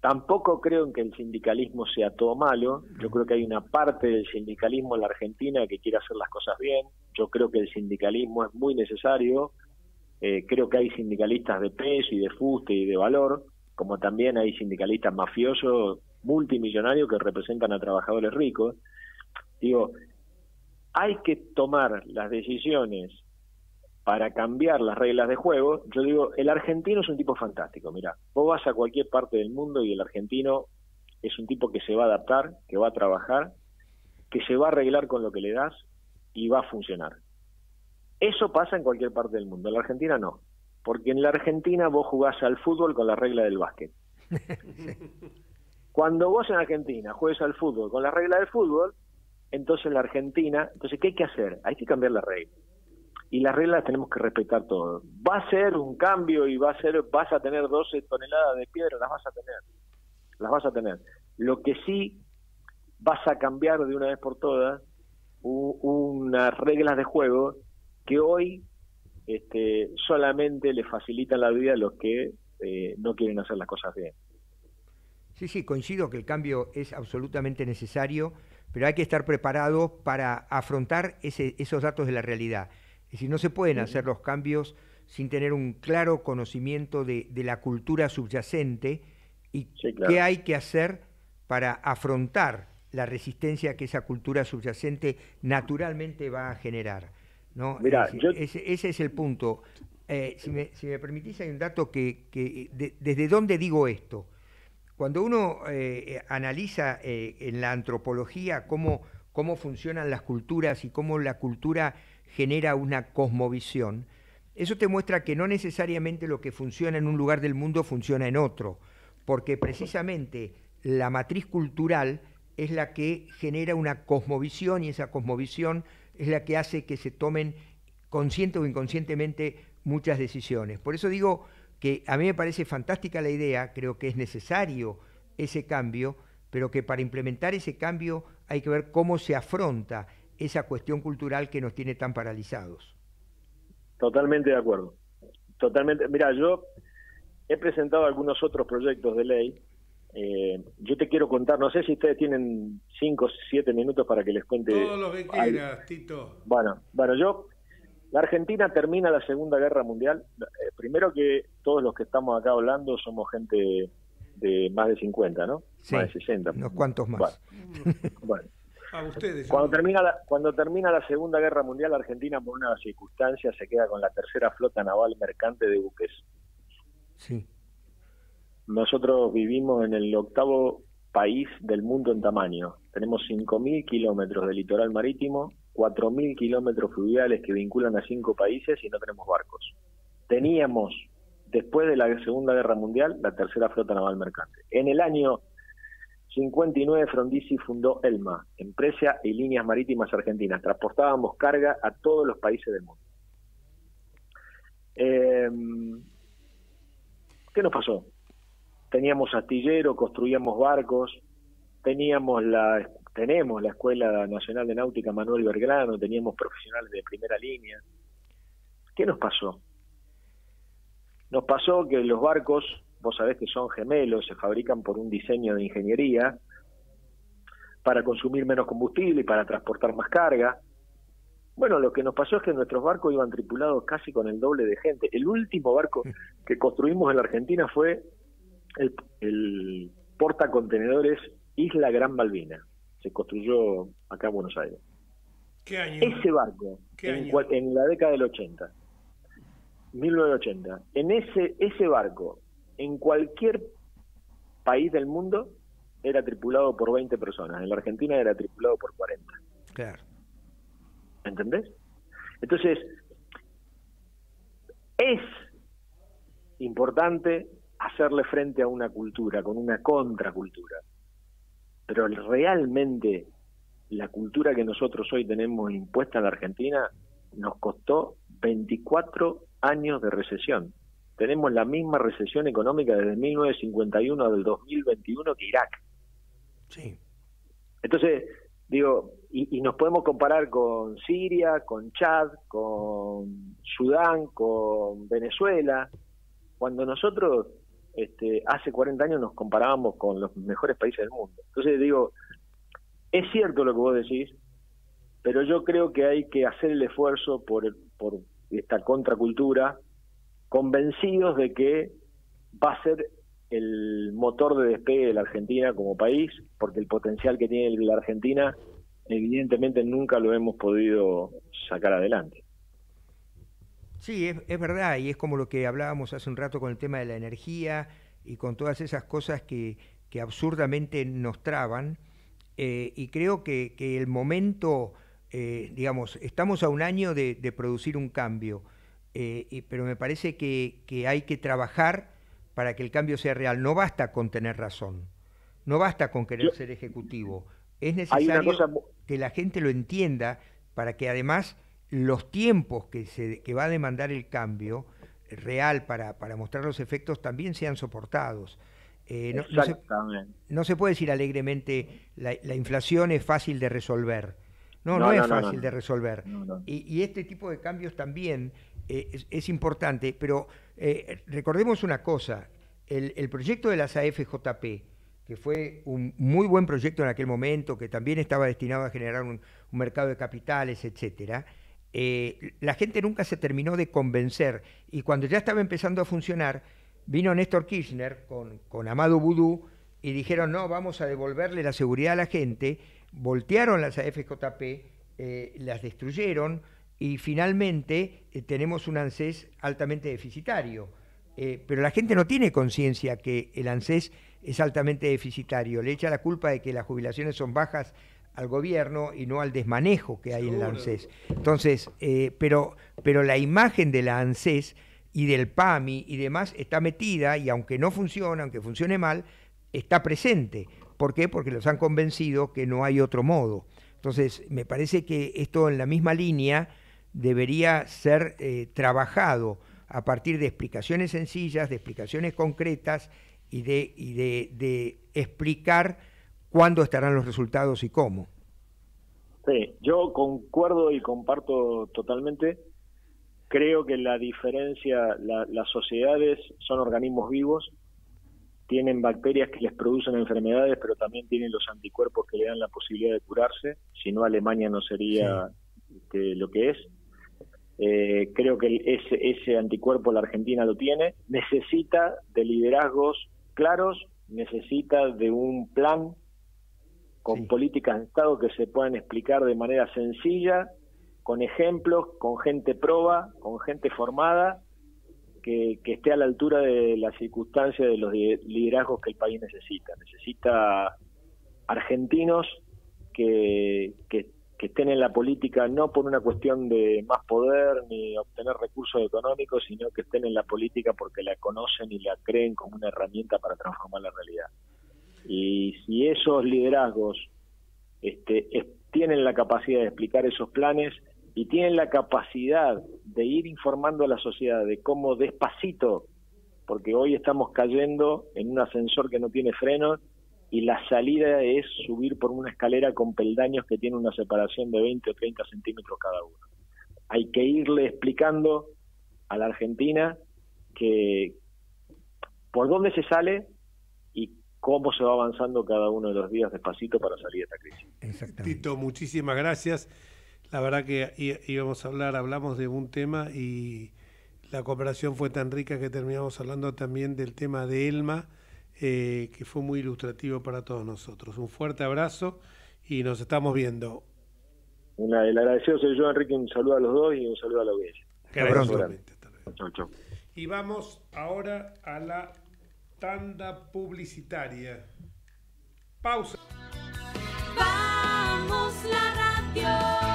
tampoco creo en que el sindicalismo sea todo malo, yo creo que hay una parte del sindicalismo en la Argentina que quiere hacer las cosas bien, yo creo que el sindicalismo es muy necesario, eh, creo que hay sindicalistas de peso y de fuste y de valor, como también hay sindicalistas mafiosos multimillonarios que representan a trabajadores ricos. Digo, hay que tomar las decisiones para cambiar las reglas de juego, yo digo, el argentino es un tipo fantástico, mira, vos vas a cualquier parte del mundo y el argentino es un tipo que se va a adaptar, que va a trabajar, que se va a arreglar con lo que le das y va a funcionar. Eso pasa en cualquier parte del mundo, en la Argentina no, porque en la Argentina vos jugás al fútbol con la regla del básquet. <laughs> Cuando vos en Argentina juegues al fútbol con la regla del fútbol, entonces en la Argentina, entonces ¿qué hay que hacer? Hay que cambiar la regla y las reglas tenemos que respetar todo. Va a ser un cambio y va a ser, vas a tener 12 toneladas de piedra, las vas a tener, las vas a tener. Lo que sí vas a cambiar de una vez por todas unas reglas de juego que hoy este, solamente le facilitan la vida a los que eh, no quieren hacer las cosas bien. Sí, sí, coincido que el cambio es absolutamente necesario, pero hay que estar preparado para afrontar ese, esos datos de la realidad. Es decir, no se pueden hacer los cambios sin tener un claro conocimiento de, la cultura subyacente y qué hay que hacer para afrontar la resistencia que esa cultura subyacente naturalmente va a generar. ¿no? ese, es el punto. eh, si, me, si, me, permitís, hay un dato que, que desde dónde digo esto. Cuando uno eh, analiza eh, en la antropología cómo, cómo funcionan las culturas y cómo la cultura genera una cosmovisión, eso te muestra que no necesariamente lo que funciona en un lugar del mundo funciona en otro, porque precisamente la matriz cultural es la que genera una cosmovisión y esa cosmovisión es la que hace que se tomen consciente o inconscientemente muchas decisiones. Por eso digo que a mí me parece fantástica la idea, creo que es necesario ese cambio, pero que para implementar ese cambio hay que ver cómo se afronta esa cuestión cultural que nos tiene tan paralizados. Totalmente de acuerdo. Totalmente. Mira, yo he presentado algunos otros proyectos de ley. Eh, yo te quiero contar, no sé si ustedes tienen cinco o siete minutos para que les cuente. Todo lo que quieras, Tito. Bueno, bueno, yo la Argentina termina la Segunda Guerra Mundial. Eh, primero que todos los que estamos acá hablando somos gente de más de 50, ¿no? Sí, más de 60. Unos cuantos más. Bueno. <laughs> A ustedes. Cuando termina, la, cuando termina la Segunda Guerra Mundial, Argentina, por una circunstancia, se queda con la tercera flota naval mercante de buques. Sí. Nosotros vivimos en el octavo país del mundo en tamaño. Tenemos 5.000 kilómetros de litoral marítimo, 4.000 kilómetros fluviales que vinculan a cinco países y no tenemos barcos. Teníamos, después de la Segunda Guerra Mundial, la tercera flota naval mercante. En el año 59 Frondizi fundó ELMA, Empresa y Líneas Marítimas Argentinas. Transportábamos carga a todos los países del mundo. Em, ¿Qué nos pasó? Teníamos astillero, construíamos barcos, teníamos la tenemos la Escuela Nacional de Náutica Manuel Belgrano, teníamos profesionales de primera línea. ¿Qué nos pasó? Nos pasó que los barcos, vos sabés que son gemelos, se fabrican por un diseño de ingeniería para consumir menos combustible y para transportar más carga. Bueno, lo que nos pasó es que nuestros barcos iban tripulados casi con el doble de gente. El último barco <laughs> que construimos en la Argentina fue el, el portacontenedores Isla Gran Malvina se construyó acá en Buenos Aires. ¿Qué año? Ese barco, en, la década del 80, 1980, en ese, ese barco, en cualquier país del mundo, era tripulado por 20 personas. En la Argentina era tripulado por 40. Claro. ¿Entendés? Entonces, es importante hacerle frente a una cultura, con una contracultura pero realmente la cultura que nosotros hoy tenemos impuesta en la Argentina nos costó 24 años de recesión. Tenemos la misma recesión económica desde 1951 al 2021 que Irak. Sí. Entonces, digo, y, y, nos podemos comparar con Siria, con Chad, con Sudán, con Venezuela. Cuando nosotros este, hace 40 años nos comparábamos con los mejores países del mundo. Entonces digo, es cierto lo que vos decís, pero yo creo que hay que hacer el esfuerzo por, por esta contracultura, convencidos de que va a ser el motor de despegue de la Argentina como país, porque el potencial que tiene la Argentina evidentemente nunca lo hemos podido sacar adelante. Sí, es, verdad, y es como lo que hablábamos hace un rato con el tema de la energía y con todas esas cosas que, que absurdamente nos traban. Eh, y creo que, que el momento, eh, digamos, estamos a un año de, producir un cambio, eh, pero me parece que, que, hay que trabajar para que el cambio sea real. No basta con tener razón, no basta con querer ser ejecutivo. Es necesario que la gente lo entienda para que además los tiempos que, se, que va a demandar el cambio real para, para mostrar los efectos también sean soportados. Eh, no, se, puede decir alegremente la, la, inflación es fácil de resolver. No, no, es fácil de resolver. Y, y, este tipo de cambios también eh, es, importante, pero eh, recordemos una cosa, el, el, proyecto de las AFJP, que fue un muy buen proyecto en aquel momento, que también estaba destinado a generar un, mercado de capitales, etcétera, eh, la gente nunca se terminó de convencer y cuando ya estaba empezando a funcionar, vino Néstor Kirchner con, con Amado Vudú y dijeron, no, vamos a devolverle la seguridad a la gente, voltearon las AFJP, las destruyeron y finalmente eh, tenemos un ANSES altamente deficitario. Eh, pero la gente no tiene conciencia que el ANSES es altamente deficitario. Le echa la culpa de que las jubilaciones son bajas al gobierno y no al desmanejo que hay en la ANSES. Entonces, eh, pero, pero la imagen de la ANSES y del PAMI y demás está metida y aunque no funciona, aunque funcione mal, está presente. ¿Por qué? Porque los han convencido que no hay otro modo. Entonces, me parece que esto en la misma línea debería ser eh, trabajado a partir de explicaciones sencillas, de explicaciones concretas y de, y de, explicar cuándo estarán los resultados y cómo. Sí, yo concuerdo y comparto totalmente. Creo que la diferencia, las sociedades son organismos vivos, tienen bacterias que les producen enfermedades, pero también tienen los anticuerpos que le dan la posibilidad de curarse. Si no, Alemania no sería lo que es. Eh, creo que ese, ese anticuerpo la Argentina lo tiene. Necesita de liderazgos claros, necesita de un plan con políticas de Estado que se puedan explicar de manera sencilla, con ejemplos, con gente proba, con gente formada, que, esté a la altura de las circunstancias de los liderazgos que el país necesita. Necesita argentinos que, que que estén en la política no por una cuestión de más poder ni obtener recursos económicos, sino que estén en la política porque la conocen y la creen como una herramienta para transformar la realidad. Y si esos liderazgos este, tienen la capacidad de explicar esos planes y tienen la capacidad de ir informando a la sociedad de cómo despacito, porque hoy estamos cayendo en un ascensor que no tiene frenos y la salida es subir por una escalera con peldaños que tiene una separación de 20 o 30 centímetros cada uno. Hay que irle explicando a la Argentina que por dónde se sale y cómo se va avanzando cada uno de los días despacito para salir de esta crisis. Tito, muchísimas gracias. La verdad que íbamos a hablar, hablamos de un tema y la cooperación fue tan rica que terminamos hablando también del tema de Elma eh, que fue muy ilustrativo para todos nosotros. Un fuerte abrazo y nos estamos viendo. Una, el agradecido soy yo, Enrique. Un saludo a los dos y un saludo a la audiencia. Chau, Y vamos ahora a la tanda publicitaria. Pausa. Vamos la radio.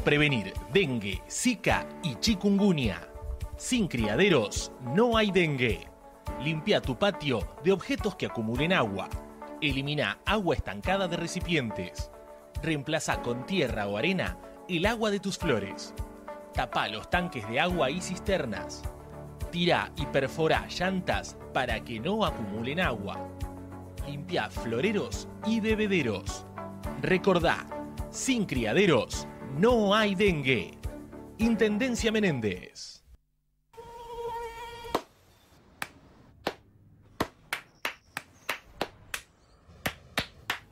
Prevenir dengue, zika y chikungunya. Sin criaderos no hay dengue. Limpia tu patio de objetos que acumulen agua. Elimina agua estancada de recipientes. Reemplaza con tierra o arena el agua de tus flores. Tapa los tanques de agua y cisternas. Tira y perfora llantas para que no acumulen agua. Limpia floreros y bebederos. Recordá, sin criaderos no hay dengue. Intendencia Menéndez.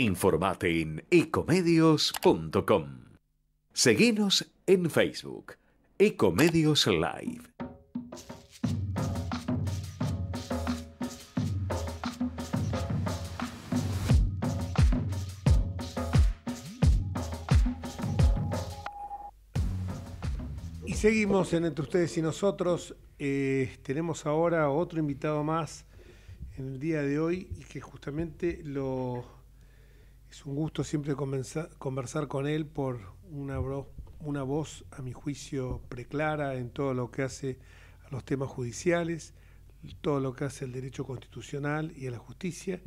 Informate en ecomedios.com. Seguinos en Facebook, Ecomedios Live. Y seguimos en Entre Ustedes y Nosotros. Eh, tenemos ahora otro invitado más en el día de hoy y que justamente lo es un gusto siempre conversar con él por una voz, a mi juicio, preclara en todo lo que hace a los temas judiciales, todo lo que hace al derecho constitucional y a la justicia.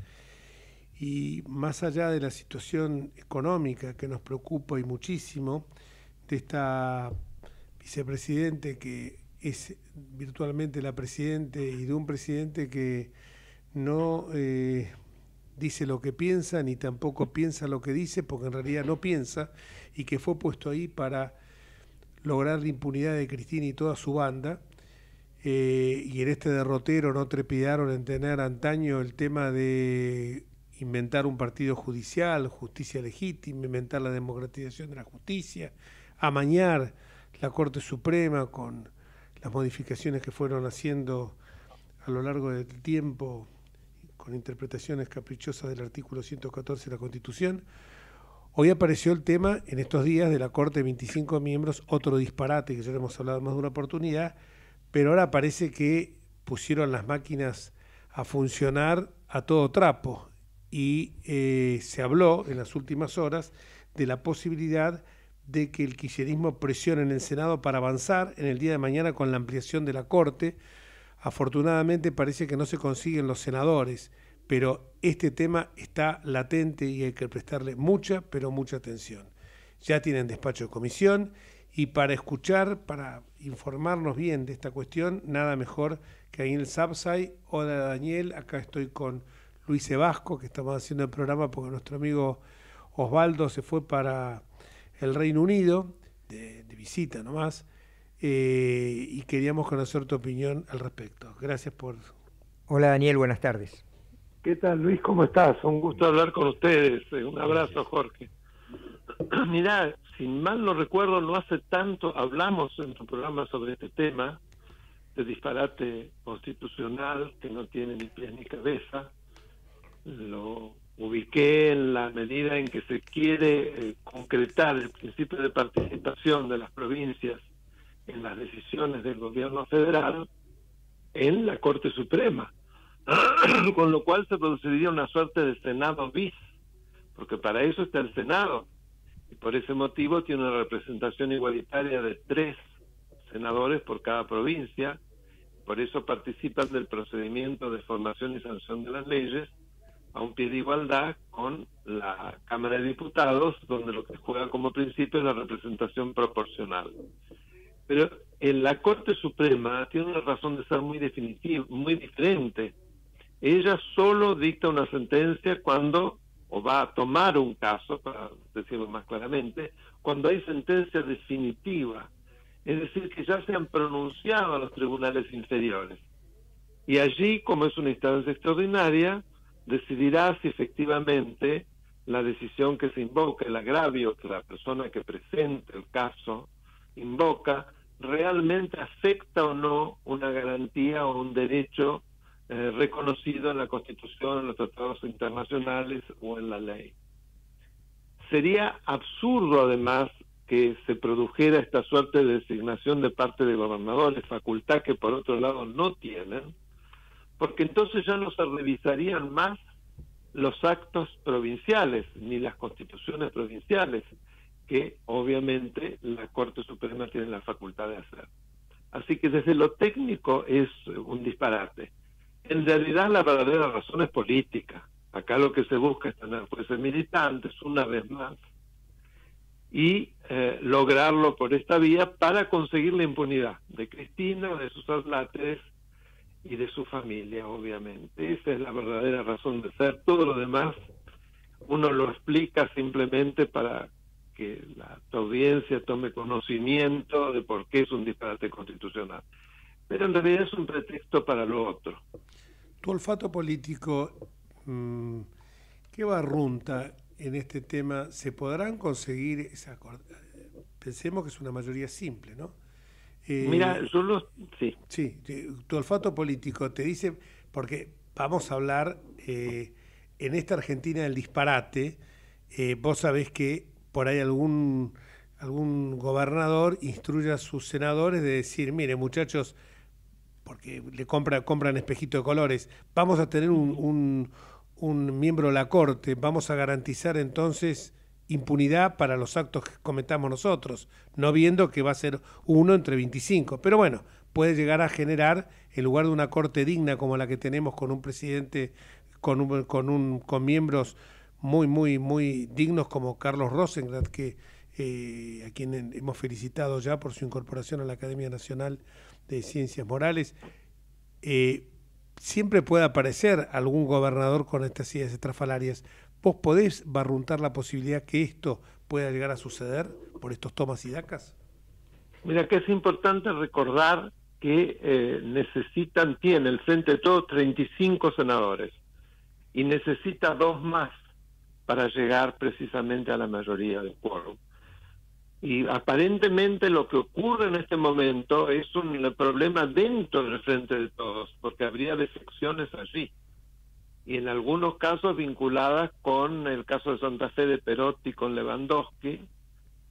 Y más allá de la situación económica que nos preocupa y muchísimo, de esta vicepresidente que es virtualmente la presidente y de un presidente que no eh, dice lo que piensa ni tampoco piensa lo que dice porque en realidad no piensa y que fue puesto ahí para lograr la impunidad de Cristina y toda su banda. Eh, y en este derrotero no trepidaron en tener antaño el tema de inventar un partido judicial, justicia legítima, inventar la democratización de la justicia, amañar la Corte Suprema con las modificaciones que fueron haciendo a lo largo del tiempo con interpretaciones caprichosas del artículo 114 de la Constitución. Hoy apareció el tema en estos días de la Corte de 25 miembros, otro disparate que ya hemos hablado más de una oportunidad, pero ahora parece que pusieron las máquinas a funcionar a todo trapo y eh, se habló en las últimas horas de la posibilidad de que el kirchnerismo presione en el Senado para avanzar en el día de mañana con la ampliación de la Corte. Afortunadamente parece que no se consiguen los senadores, pero este tema está latente y hay que prestarle mucha, pero mucha atención. Ya tienen despacho de comisión y para escuchar, para informarnos bien de esta cuestión, nada mejor que ahí en el Sapsai. Hola Daniel, acá estoy con Luis Evasco, que estamos haciendo el programa porque nuestro amigo Osvaldo se fue para el Reino Unido, de, visita nomás, eh, y queríamos conocer tu opinión al respecto. Gracias por... Hola Daniel, buenas tardes. ¿Qué tal Luis? ¿Cómo estás? Un gusto hablar con ustedes. Eh, un abrazo Jorge. <clears throat> Mirá, sin mal no recuerdo, no hace tanto hablamos en tu programa sobre este tema de disparate constitucional que no tiene ni pies ni cabeza. Lo ubiqué en la medida en que se quiere eh, concretar el principio de participación de las provincias en las decisiones del gobierno federal en la Corte Suprema, <clears throat> con lo cual se produciría una suerte de Senado bis, porque para eso está el Senado, y por ese motivo tiene una representación igualitaria de tres senadores por cada provincia, por eso participan del procedimiento de formación y sanción de las leyes, a un pie de igualdad con la Cámara de Diputados, donde lo que juega como principio es la representación proporcional. Pero en la Corte Suprema tiene una razón de ser muy definitiva, muy diferente. Ella solo dicta una sentencia cuando, o va a tomar un caso, para decirlo más claramente, cuando hay sentencia definitiva. Es decir, que ya se han pronunciado a los tribunales inferiores. Y allí, como es una instancia extraordinaria, decidirá si efectivamente la decisión que se invoca, el agravio que la persona que presenta el caso invoca, realmente afecta o no una garantía o un derecho eh, reconocido en la Constitución, en los tratados internacionales o en la ley. Sería absurdo además que se produjera esta suerte de designación de parte de gobernadores, facultad que por otro lado no tienen, porque entonces ya no se revisarían más los actos provinciales ni las constituciones provinciales, que obviamente la Corte Suprema tiene la facultad de hacer. Así que desde lo técnico es un disparate. En realidad la verdadera razón es política. Acá lo que se busca es tener jueces militantes una vez más y eh, lograrlo por esta vía para conseguir la impunidad de Cristina, de sus atlates y de su familia, obviamente. Esa es la verdadera razón de ser. Todo lo demás uno lo explica simplemente para que la audiencia tome conocimiento de por qué es un disparate constitucional. Pero en realidad es un pretexto para lo otro. Tu olfato político, mm, ¿qué barrunta en este tema? ¿Se podrán conseguir esa Pensemos que es una mayoría simple, ¿no? Eh, Mira, solo sí. Sí, tu olfato político te dice, porque vamos a hablar eh, en esta Argentina del disparate, eh, vos sabés que por ahí algún, algún gobernador instruye a sus senadores de decir, mire muchachos, porque le compra, compran espejito de colores, vamos a tener un, un, un miembro de la Corte, vamos a garantizar entonces impunidad para los actos que cometamos nosotros, no viendo que va a ser uno entre 25. Pero bueno, puede llegar a generar, en lugar de una corte digna como la que tenemos con un presidente, con, un, con, un, con miembros muy, muy, muy dignos como Carlos Rosengrad, que, eh, a quien hemos felicitado ya por su incorporación a la Academia Nacional de Ciencias Morales, eh, siempre puede aparecer algún gobernador con estas ideas estrafalarias. ¿Vos podés barruntar la posibilidad que esto pueda llegar a suceder por estos tomas y dacas? Mira que es importante recordar que eh, necesitan, tiene el Frente de Todos 35 senadores y necesita dos más para llegar precisamente a la mayoría del quórum. Y aparentemente lo que ocurre en este momento es un problema dentro del Frente de Todos, porque habría defecciones allí. Y en algunos casos vinculadas con el caso de Santa Fe de Perotti con Lewandowski,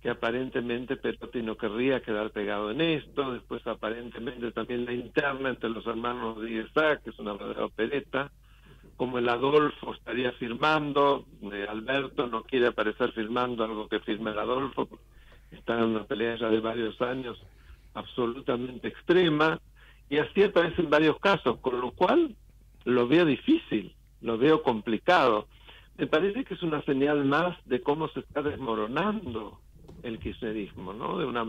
que aparentemente Perotti no querría quedar pegado en esto, después aparentemente también la interna entre los hermanos de que es una verdadera opereta, como el Adolfo estaría firmando, eh, Alberto no quiere aparecer firmando algo que firme el Adolfo, está en una pelea ya de varios años absolutamente extrema, y así aparece en varios casos, con lo cual lo veo difícil, lo veo complicado. Me parece que es una señal más de cómo se está desmoronando el kirchnerismo, ¿no? De una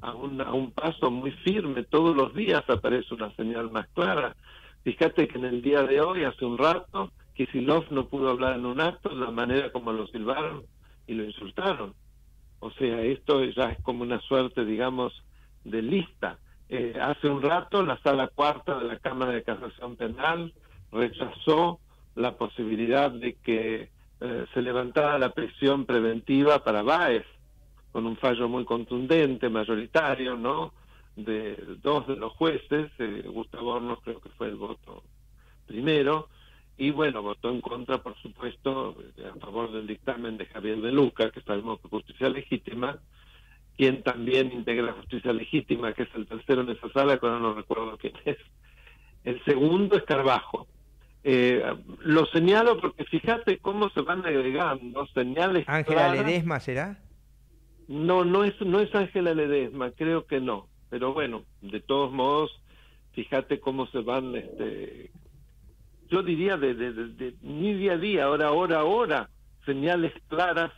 a un, a un paso muy firme, todos los días aparece una señal más clara. Fíjate que en el día de hoy, hace un rato, Kisilov no pudo hablar en un acto de la manera como lo silbaron y lo insultaron. O sea, esto ya es como una suerte, digamos, de lista. Eh, hace un rato la sala cuarta de la Cámara de Casación Penal rechazó la posibilidad de que eh, se levantara la prisión preventiva para Baez, con un fallo muy contundente, mayoritario, ¿no? De dos de los jueces, eh, Gustavo Hornos creo que fue el voto primero, y bueno, votó en contra, por supuesto, a favor del dictamen de Javier de Luca, que sabemos que justicia legítima, quien también integra justicia legítima, que es el tercero en esa sala, que ahora no recuerdo quién es. El segundo es Carbajo. Eh, lo señalo porque fíjate cómo se van agregando señales. Ángela Ledesma será? No, no es, no es Ángela Ledesma, creo que no. Pero bueno, de todos modos, fíjate cómo se van este, yo diría de, de, de, ni día a día, hora, hora, hora, señales claras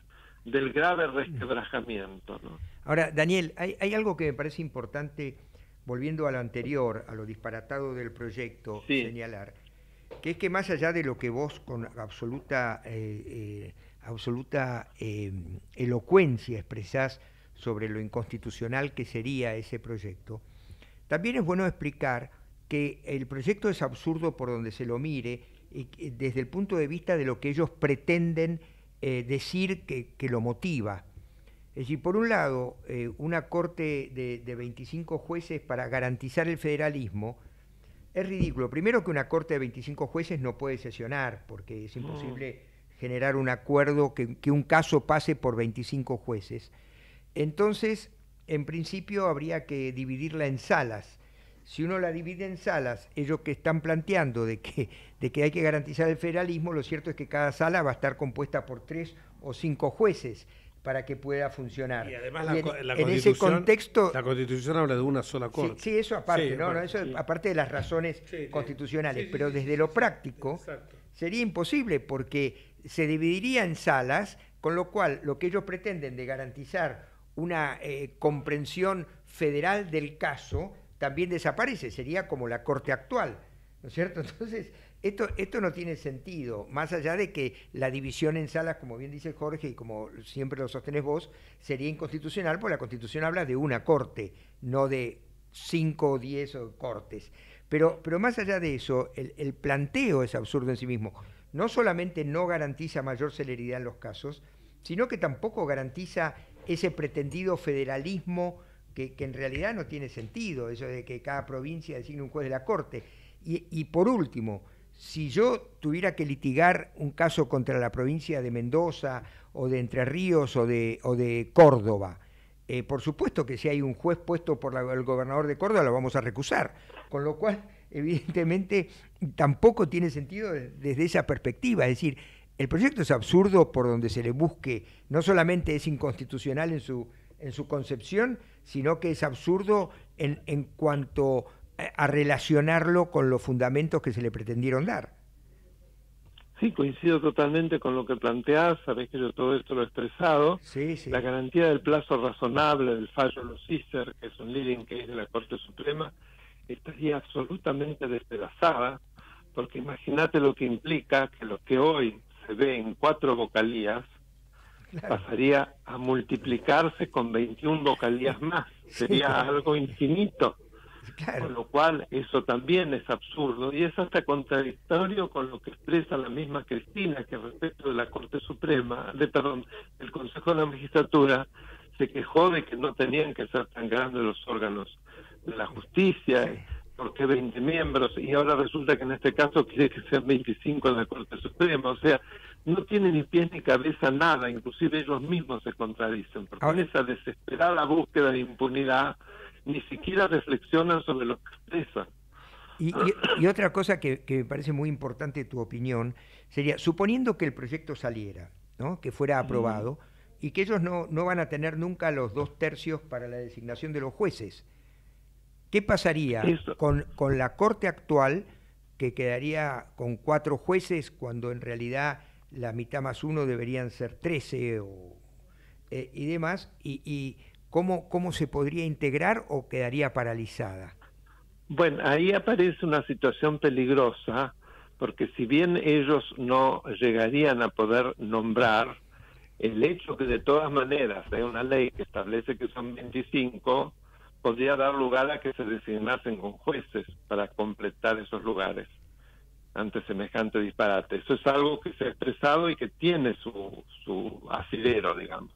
del grave resquebrajamiento. ¿no? Ahora, Daniel, hay, hay, algo que me parece importante, volviendo a lo anterior, a lo disparatado del proyecto, sí. señalar, que es que más allá de lo que vos con absoluta, eh, eh, absoluta eh, elocuencia expresás sobre lo inconstitucional que sería ese proyecto, también es bueno explicar que el proyecto es absurdo por donde se lo mire, y, desde el punto de vista de lo que ellos pretenden eh, decir que, que, lo motiva. Es decir, por un lado, eh, una corte de, de, 25 jueces para garantizar el federalismo es ridículo. Primero que una corte de 25 jueces no puede sesionar, porque es imposible generar un acuerdo que, que un caso pase por 25 jueces. Entonces, en principio habría que dividirla en salas si uno la divide en salas, ellos que están planteando de que, de que hay que garantizar el federalismo, lo cierto es que cada sala va a estar compuesta por tres o cinco jueces para que pueda funcionar. Y además la, y en, la en ese contexto... La Constitución habla de una sola corte. Sí, sí eso aparte, sí, ¿no? Aparte, eso sí. aparte de las razones constitucionales, pero desde lo práctico sería imposible porque se dividiría en salas, con lo cual lo que ellos pretenden de garantizar una eh, comprensión federal del caso también desaparece, sería como la corte actual, ¿no es cierto? <laughs> Entonces, esto, esto no tiene sentido, más allá de que la división en salas, como bien dice Jorge y como siempre lo sostenés vos, sería inconstitucional, porque la Constitución habla de una corte, no de cinco o diez cortes. Pero, pero más allá de eso, el, el planteo es absurdo en sí mismo. No solamente no garantiza mayor celeridad en los casos, sino que tampoco garantiza ese pretendido federalismo que, en realidad no tiene sentido, eso de que cada provincia designe un juez de la Corte. Y, por último, si yo tuviera que litigar un caso contra la provincia de Mendoza o de Entre Ríos o de, o de Córdoba, eh, por supuesto que si hay un juez puesto por el gobernador de Córdoba lo vamos a recusar, con lo cual <laughs> evidentemente tampoco tiene sentido desde esa perspectiva, es decir, el proyecto es absurdo por donde se le busque, no solamente es inconstitucional en su, en su concepción, sino que es absurdo en, en cuanto a relacionarlo con los fundamentos que se le pretendieron dar. Sí, coincido totalmente con lo que planteás, sabés que yo todo esto lo he expresado. Sí, sí. La garantía del plazo razonable del fallo de los CISER, que es un leading case de la Corte Suprema, estaría absolutamente despedazada, porque imagínate lo que implica que lo que hoy se ve en cuatro vocalías pasaría a multiplicarse con 21 vocalías más. <laughs> Sería algo infinito. Con lo cual eso también es absurdo y es hasta contradictorio con lo que expresa la misma Cristina que respecto de la Corte Suprema, de perdón, el Consejo de la Magistratura se quejó de que no tenían que ser tan grandes los órganos de la justicia, porque 20 miembros y ahora resulta que en este caso quiere que sean 25 en la Corte Suprema, o sea, no tiene ni pies ni cabeza nada, inclusive ellos mismos se contradicen, porque en esa desesperada búsqueda de impunidad ni siquiera reflexionan sobre lo que expresan. Y, y- y otra cosa que, que me parece muy importante tu opinión sería, suponiendo que el proyecto saliera, ¿no? que fuera aprobado, y que ellos no, no van a tener nunca los dos tercios para la designación de los jueces, ¿qué pasaría con, con la Corte actual, que quedaría con cuatro jueces, cuando en realidad la mitad más uno deberían ser 13 o, eh, y demás? Y, y cómo, ¿Cómo se podría integrar o quedaría paralizada? Bueno, ahí aparece una situación peligrosa, porque si bien ellos no llegarían a poder nombrar, el hecho que de todas maneras hay una ley que establece que son 25, podría dar lugar a que se designasen con jueces para completar esos lugares ante semejante disparate. Eso es algo que se ha expresado y que tiene su, su asidero, digamos.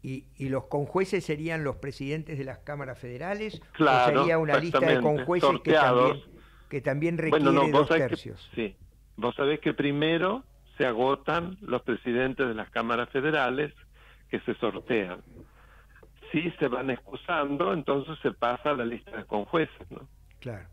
¿Y, y los conjueces serían los presidentes de las cámaras federales? Claro, ¿O sería una lista de conjueces que sorteados. también, que también requiere Bueno, no, vos dos que- tercios? sí, vos sabés que primero se agotan los presidentes de las cámaras federales que se sortean. Si se van excusando, entonces se pasa a la lista de conjueces, ¿no? Claro.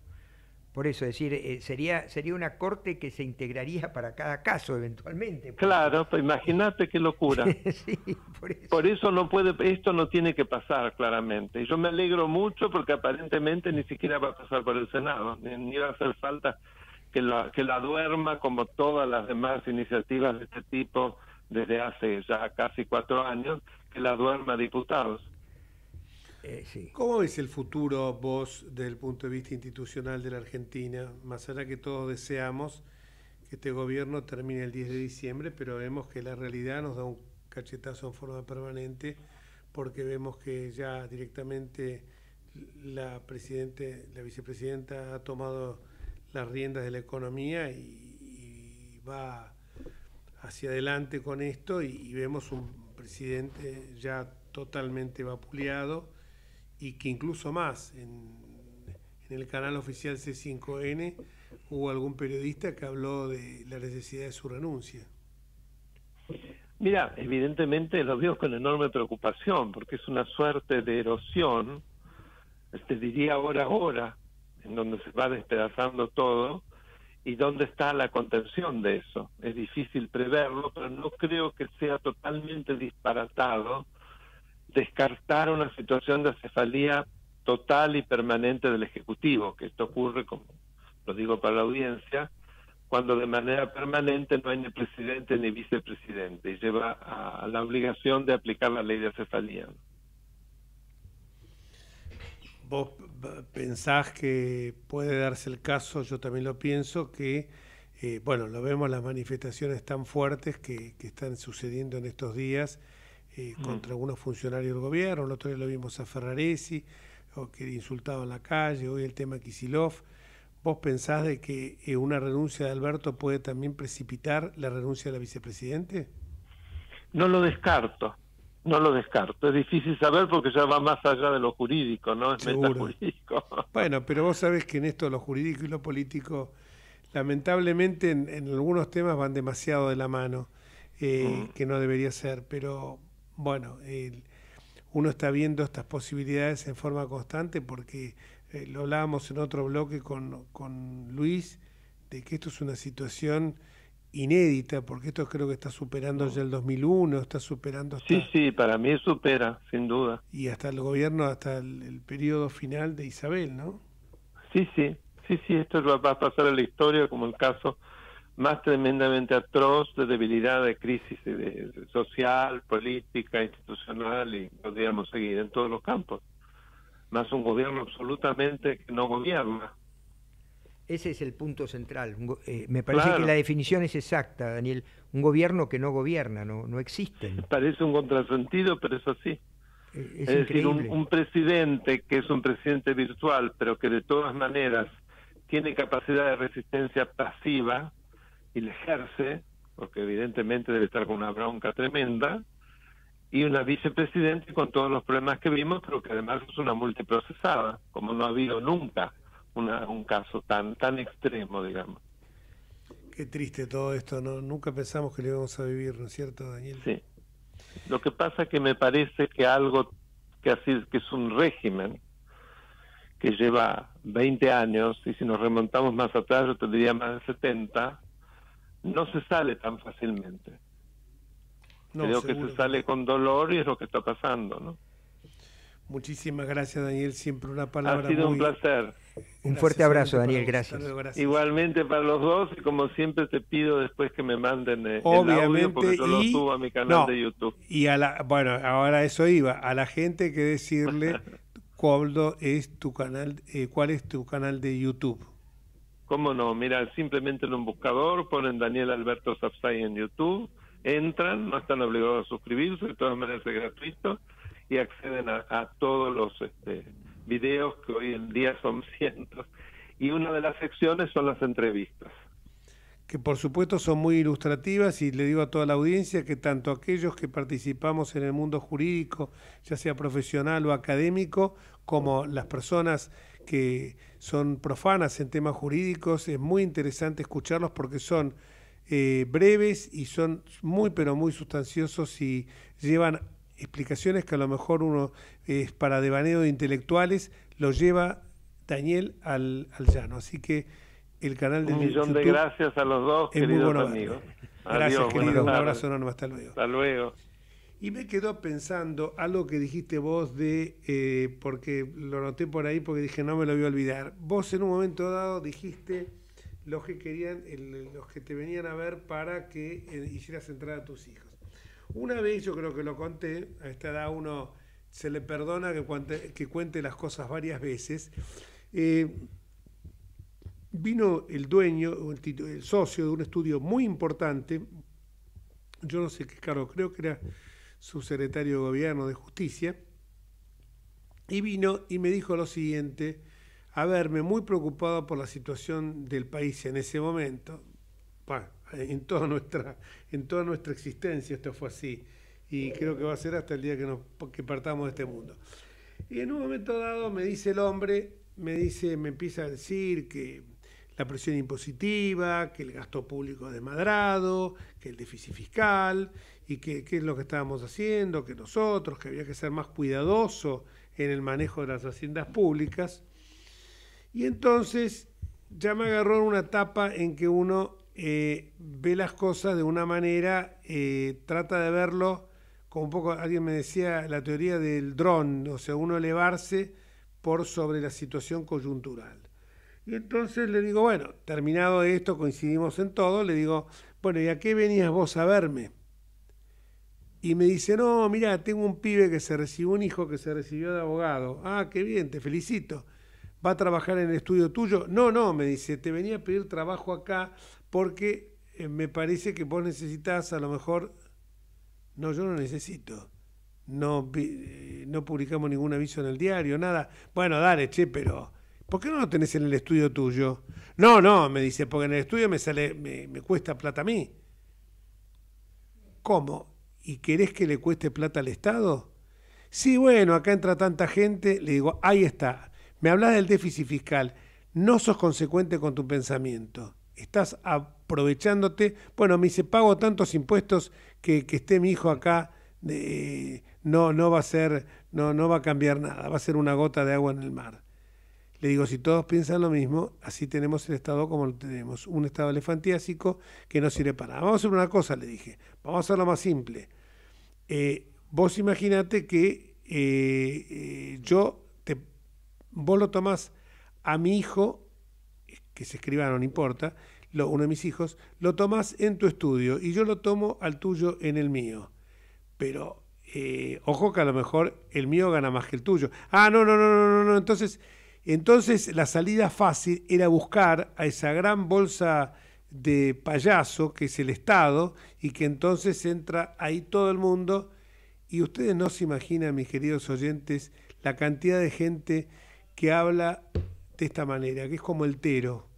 Por eso, es decir, eh, sería, sería una corte que se integraría para cada caso eventualmente. Claro, pues imagínate qué locura. <laughs> sí, por eso. Por eso no puede, esto no tiene que pasar claramente. Y yo me alegro mucho porque aparentemente ni siquiera va a pasar por el Senado, ni, ni va a hacer falta que la, que la duerma como todas las demás iniciativas de este tipo desde hace ya casi cuatro años, que la duerma diputados. Eh, ¿Cómo ves el futuro vos desde el punto de vista institucional de la Argentina? Más allá que todos deseamos que este gobierno termine el 10 de diciembre, pero vemos que la realidad nos da un cachetazo en forma permanente porque vemos que ya directamente la presidente, la vicepresidenta ha tomado las riendas de la economía y, va hacia adelante con esto y vemos un presidente ya totalmente vapuleado y que incluso más en, en el canal oficial C5N hubo algún periodista que habló de la necesidad de su renuncia. Mira, evidentemente lo veo con enorme preocupación porque es una suerte de erosión, te diría ahora ahora, en donde se va despedazando todo y dónde está la contención de eso. Es difícil preverlo, pero no creo que sea totalmente disparatado descartar una situación de acefalía total y permanente del Ejecutivo, que esto ocurre, como lo digo para la audiencia, cuando de manera permanente no hay ni presidente ni vicepresidente y lleva a la obligación de aplicar la ley de acefalía. ¿Vos pensás que puede darse el caso, yo también lo pienso, que, eh, bueno, lo vemos las manifestaciones tan fuertes que están sucediendo en estos días eh, Mm. contra algunos funcionarios del gobierno, el otro día lo vimos a Ferraresi, o que insultaba en la calle, hoy el tema Kisilov. ¿Vos pensás de que eh, una renuncia de Alberto puede también precipitar la renuncia de la vicepresidente? No lo descarto, no lo descarto. Es difícil saber porque ya va más allá de lo jurídico, ¿no? Es Seguro. <laughs> Bueno, pero vos sabés que en esto lo jurídico y lo político, lamentablemente en, en algunos temas van demasiado de la mano, eh, que no debería ser, pero bueno, el- uno está viendo estas posibilidades en forma constante porque eh, lo hablábamos en otro bloque con, con Luis, de que esto es una situación inédita, porque esto creo que está superando ya el 2001, está superando hasta, Sí, sí, para mí supera, sin duda. y hasta el gobierno, hasta el, el periodo final de Isabel, ¿no? Sí, sí, sí, sí, esto va va a pasar a la historia como el caso más tremendamente atroz de debilidad, de crisis de- de social, política, institucional y podríamos seguir en todos los campos. Más un gobierno absolutamente que no gobierna. Ese es el punto central. Eh, me parece Claro. que la definición es exacta, Daniel. Un gobierno que no gobierna, no, no existen. <laughs> Parece un contrasentido, pero es así. Es, Es, decir, un presidente que es un presidente virtual, pero que de todas maneras tiene capacidad de resistencia pasiva y la ejerce, porque evidentemente debe estar con una bronca tremenda, y una vicepresidente con todos los problemas que vimos, pero que además es una multiprocesada, como no ha habido nunca una, un caso tan tan extremo, digamos. Qué triste todo esto, ¿no? Nunca pensamos que lo íbamos a vivir, ¿no es cierto, Daniel? Sí. Lo que pasa es que me parece que algo que así que es un régimen que lleva 20 años y si nos remontamos más atrás yo te diría más de 70 no se sale tan fácilmente. No, Creo que se sale con dolor y es lo que está pasando, ¿no? Muchísimas gracias, Daniel. Siempre una palabra Ha sido un placer. Un fuerte abrazo, Daniel, gracias. Hasta luego, gracias. Igualmente para los dos y como siempre te pido después que me manden eh, el audio Obviamente, porque yo lo y- subo a mi canal no, de YouTube. Y a la, bueno, ahora eso iba, a la gente que decirle <laughs> cuál es tu canal, eh, cuál es tu canal de YouTube. ¿Cómo no? Mira, simplemente en un buscador ponen Daniel Alberto Sapsay en YouTube, entran, no están obligados a suscribirse, de todas maneras es gratuito, y acceden a, todos los este, videos que hoy en día son <laughs> cientos. Y una de las secciones son las entrevistas. que por supuesto son muy ilustrativas y le digo a toda la audiencia que tanto aquellos que participamos en el mundo jurídico, ya sea profesional o académico, como las personas que son profanas en temas jurídicos, es muy interesante escucharlos porque son eh, breves y son muy pero muy sustanciosos y llevan explicaciones que a lo mejor uno es para devaneo de intelectuales, lo lleva Daniel al, al llano. Así que el canal de Un millón de gracias a los dos, es muy queridos bueno amigos. Gracias, Adiós, querido. buenas Un abrazo enorme. Hasta luego. Hasta luego. Y me quedó pensando algo que dijiste vos de, eh, porque lo noté por ahí porque dije no me lo voy a olvidar. Vos en un momento dado dijiste los que querían, los que te venían a ver para que eh, hicieras entrar a tus hijos. Una vez yo creo que lo conté, a esta edad uno se le perdona que, cuente- que cuente las cosas varias veces. Eh, vino el dueño, el, socio de un estudio muy importante, yo no sé qué cargo, creo que era subsecretario de Gobierno de Justicia, y vino y me dijo lo siguiente, a verme muy preocupado por la situación del país en ese momento, en toda nuestra, en toda nuestra existencia esto fue así, y creo que va a ser hasta el día que, nos, que partamos de este mundo. Y en un momento dado me dice el hombre, me dice, me empieza a decir que la presión impositiva, que el gasto público desmadrado, que el déficit fiscal, y qué es lo que estábamos haciendo, que nosotros, que había que ser más cuidadoso en el manejo de las haciendas públicas. Y entonces ya me agarró una etapa en que uno eh, ve las cosas de una manera, eh, trata de verlo como un poco, alguien me decía, la teoría del dron, o sea, uno elevarse por sobre la situación coyuntural. Y entonces le digo, bueno, terminado esto, coincidimos en todo, le digo, bueno, ¿y a qué venías vos a verme? Y me dice, no, mira, tengo un pibe que se recibió, un hijo que se recibió de abogado. Ah, qué bien, te felicito. ¿Va a trabajar en el estudio tuyo? No, no, me dice, te venía a pedir trabajo acá porque eh, me parece que vos necesitas a lo mejor... No, yo no necesito. No, eh, no publicamos ningún aviso en el diario, nada. Bueno, dale, che, pero ¿por qué no lo tenés en el estudio tuyo? No, no, me dice, porque en el estudio me sale, me, me cuesta plata a mí. ¿Cómo? ¿Y querés que le cueste plata al Estado? Sí, bueno, acá entra tanta gente, le digo, ahí está. Me hablas del déficit fiscal, no sos consecuente con tu pensamiento. Estás aprovechándote. Bueno, me dice, pago tantos impuestos que, que esté mi hijo acá, no, no va a ser, no, no va a cambiar nada, va a ser una gota de agua en el mar. Le digo, si todos piensan lo mismo, así tenemos el Estado como lo tenemos. Un Estado elefantiásico que no sirve para nada. Vamos a hacer una cosa, le dije. Vamos a hacerlo más simple. Eh, vos imaginate que eh, eh, yo, te, vos lo tomás a mi hijo, que se escriba, no importa, lo, uno de mis hijos, lo tomás en tu estudio y yo lo tomo al tuyo en el mío. Pero ojo que a lo mejor el mío gana más que el tuyo. Ah, no, no, no, no, no, no. Entonces, entonces la salida fácil era buscar a esa gran bolsa de payaso que es el Estado y que entonces entra ahí todo el mundo y ustedes no se imaginan, mis queridos oyentes, la cantidad de gente que habla de esta manera, que es como el tero,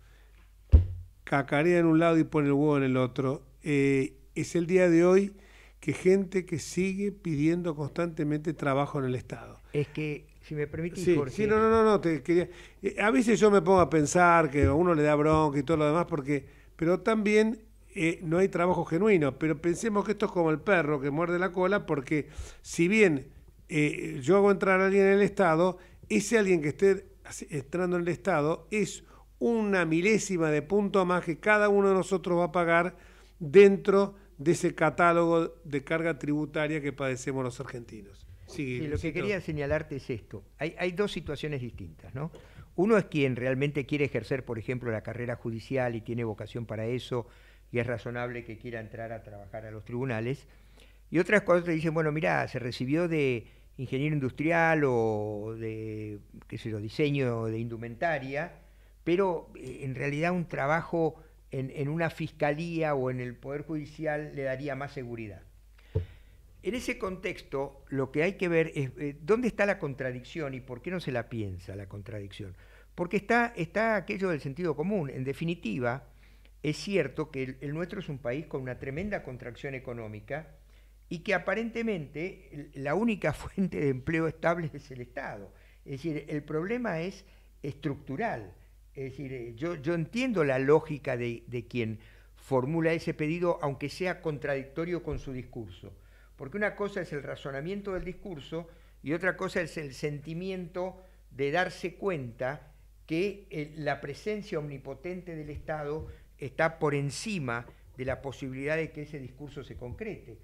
cacarea en un lado y pone el huevo en el otro. Eh, es el día de hoy que gente que sigue pidiendo constantemente trabajo en el Estado. Es que, si me permitís, Sí, Jorge, sí, no, no, no, no, te quería- eh, A veces yo me pongo a pensar que a uno le da bronca y todo lo demás, porque, pero también eh, no hay trabajo genuino. Pero pensemos que esto es como el perro que muerde la cola, porque si bien eh, yo hago entrar a alguien en el Estado, ese alguien que esté entrando en el Estado es una milésima de punto más que cada uno de nosotros va a pagar dentro de ese catálogo de carga tributaria que padecemos los argentinos. Sí, lo que quería señalarte es esto. Hay, hay dos situaciones distintas, ¿no? Uno es quien realmente quiere ejercer, por ejemplo, la carrera judicial y tiene vocación para eso y es razonable que quiera entrar a trabajar a los tribunales. Y otras cosas te dicen, bueno, mira, se recibió de ingeniero industrial o de, qué sé yo, diseño de indumentaria, pero eh, en realidad un trabajo en, en una fiscalía o en el Poder Judicial le daría más seguridad. En ese contexto, lo que hay que ver es eh, dónde está la contradicción y por qué no se la piensa la contradicción. Porque está, está aquello del sentido común. En definitiva, es cierto que el, el nuestro es un país con una tremenda contracción económica y que aparentemente la única <laughs> fuente de empleo estable es el Estado. Es decir, el problema es estructural. Es decir, eh, yo, yo entiendo la lógica de, de quien formula ese pedido, aunque sea contradictorio con su discurso. Porque una cosa es el razonamiento del discurso y otra cosa es el sentimiento de darse cuenta que eh, la presencia omnipotente del Estado está por encima de la posibilidad de que ese discurso se concrete.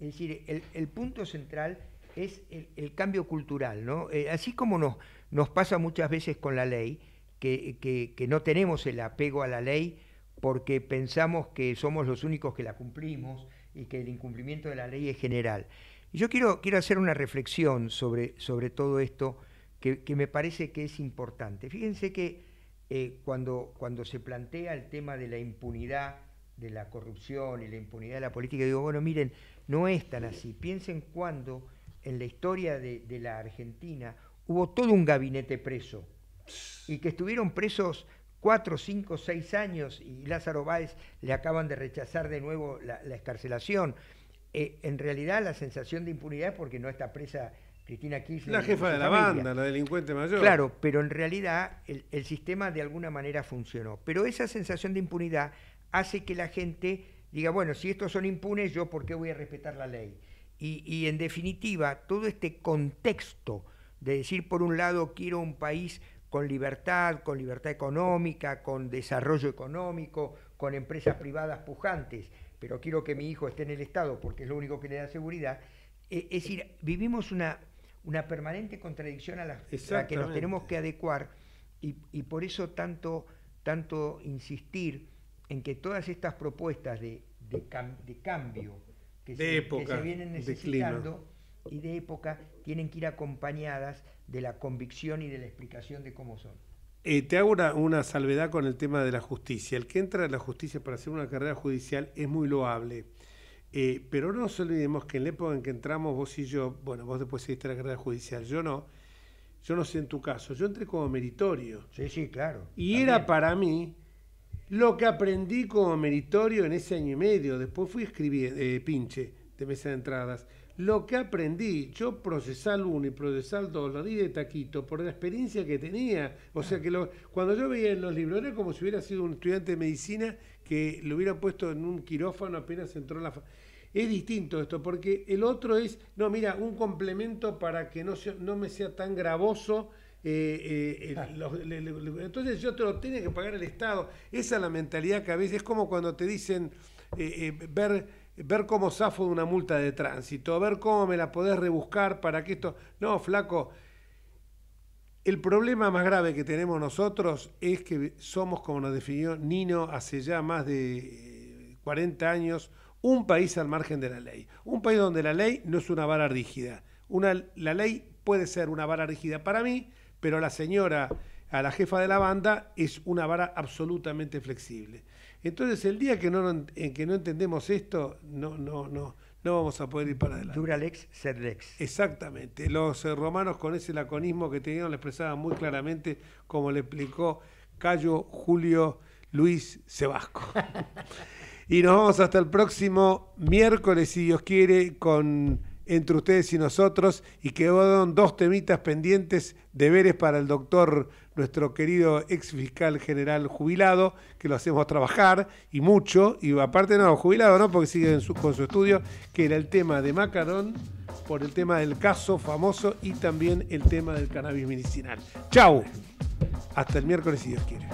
Es decir, el, punto central es el, cambio cultural, ¿no? Eh, así como nos, pasa muchas veces con la ley, que no tenemos el apego a la ley porque pensamos que somos los únicos que la cumplimos y que el incumplimiento de la ley es general. Y yo quiero, quiero hacer una reflexión sobre, sobre todo esto que, que me parece que es importante. Fíjense que eh, cuando, cuando se plantea el tema de la impunidad, de la corrupción y la impunidad de la política, digo, bueno, miren, no es tan así. Piensen cuando en la historia de, de la Argentina hubo todo un gabinete preso y que estuvieron presos cuatro, cinco, seis años y Lázaro Báez le acaban de rechazar de nuevo la, la escarcelación. Eh, en realidad la sensación de impunidad es porque no está presa Cristina Kirchner. La jefa de la familia. banda, la delincuente mayor. Claro, pero en realidad el, el sistema de alguna manera funcionó. Pero esa sensación de impunidad hace que la gente diga, bueno, si estos son impunes, yo por qué voy a respetar la ley. Y, y en definitiva, todo este contexto de decir, por un lado, quiero un país con libertad, con libertad económica, con desarrollo económico, con empresas privadas pujantes, pero quiero que mi hijo esté en el Estado porque es lo único que le da seguridad. Eh, es decir, vivimos una, una permanente contradicción a la, a la que nos tenemos que adecuar y, y por eso tanto, tanto insistir en que todas estas propuestas de, de cam- de cambio que, De se, que época, se vienen de necesitando y de época tienen que ir acompañadas de la convicción y de la explicación de cómo son. Eh, te hago una, una salvedad con el tema de la justicia. El que entra a la justicia para hacer una carrera judicial es muy loable. Eh, pero no nos olvidemos que en la época en que entramos vos y yo, bueno, vos después seguiste la carrera judicial, yo no, yo no sé en tu caso, yo entré como meritorio. Sí, sí, claro. Y era para mí lo que aprendí como meritorio en ese año y medio. Después fui a escribir, eh, pinche, de mesa de entradas. Lo que aprendí, yo procesal 1 y procesal 2, lo di de taquito por la experiencia que tenía. O sea que lo- cuando yo veía en los libros era como si hubiera sido un estudiante de medicina que lo hubiera puesto en un quirófano apenas entró en la... Es distinto esto, porque el otro es, no, mira, un complemento para que no, sea- no me sea tan gravoso eh, eh, el- los- le- le- le- entonces yo te lo tiene que pagar el Estado. Esa es la mentalidad que a veces es como cuando te dicen eh, ver, ver cómo zafo de una multa de tránsito, ver cómo me la podés rebuscar para que esto... No, flaco, el problema más grave que tenemos nosotros es que somos, como nos definió Nino hace ya más de eh, 40 años, un país al margen de la ley. Un país donde la ley no es una vara rígida. Una, la ley puede ser una vara rígida para mí, pero la señora, a la jefa de la banda, es una vara absolutamente flexible. Entonces, el día que no, en que no entendemos esto, no, no, no, no vamos a poder ir para adelante. Dura lex, sed lex. Exactamente. Los eh, romanos con ese laconismo que tenían lo expresaban muy claramente, como le explicó Cayo Julio Luis Sebasco. <laughs> y nos vamos hasta el próximo miércoles, si Dios quiere, con entre ustedes y nosotros, y quedaron dos temitas pendientes, deberes para el doctor, nuestro querido ex fiscal general jubilado, que lo hacemos trabajar, y mucho, y aparte no, jubilado no, porque sigue en con su estudio, que era el tema de Macarón, por el tema del caso famoso y también el tema del cannabis medicinal. Chau. Hasta el miércoles si Dios quiere.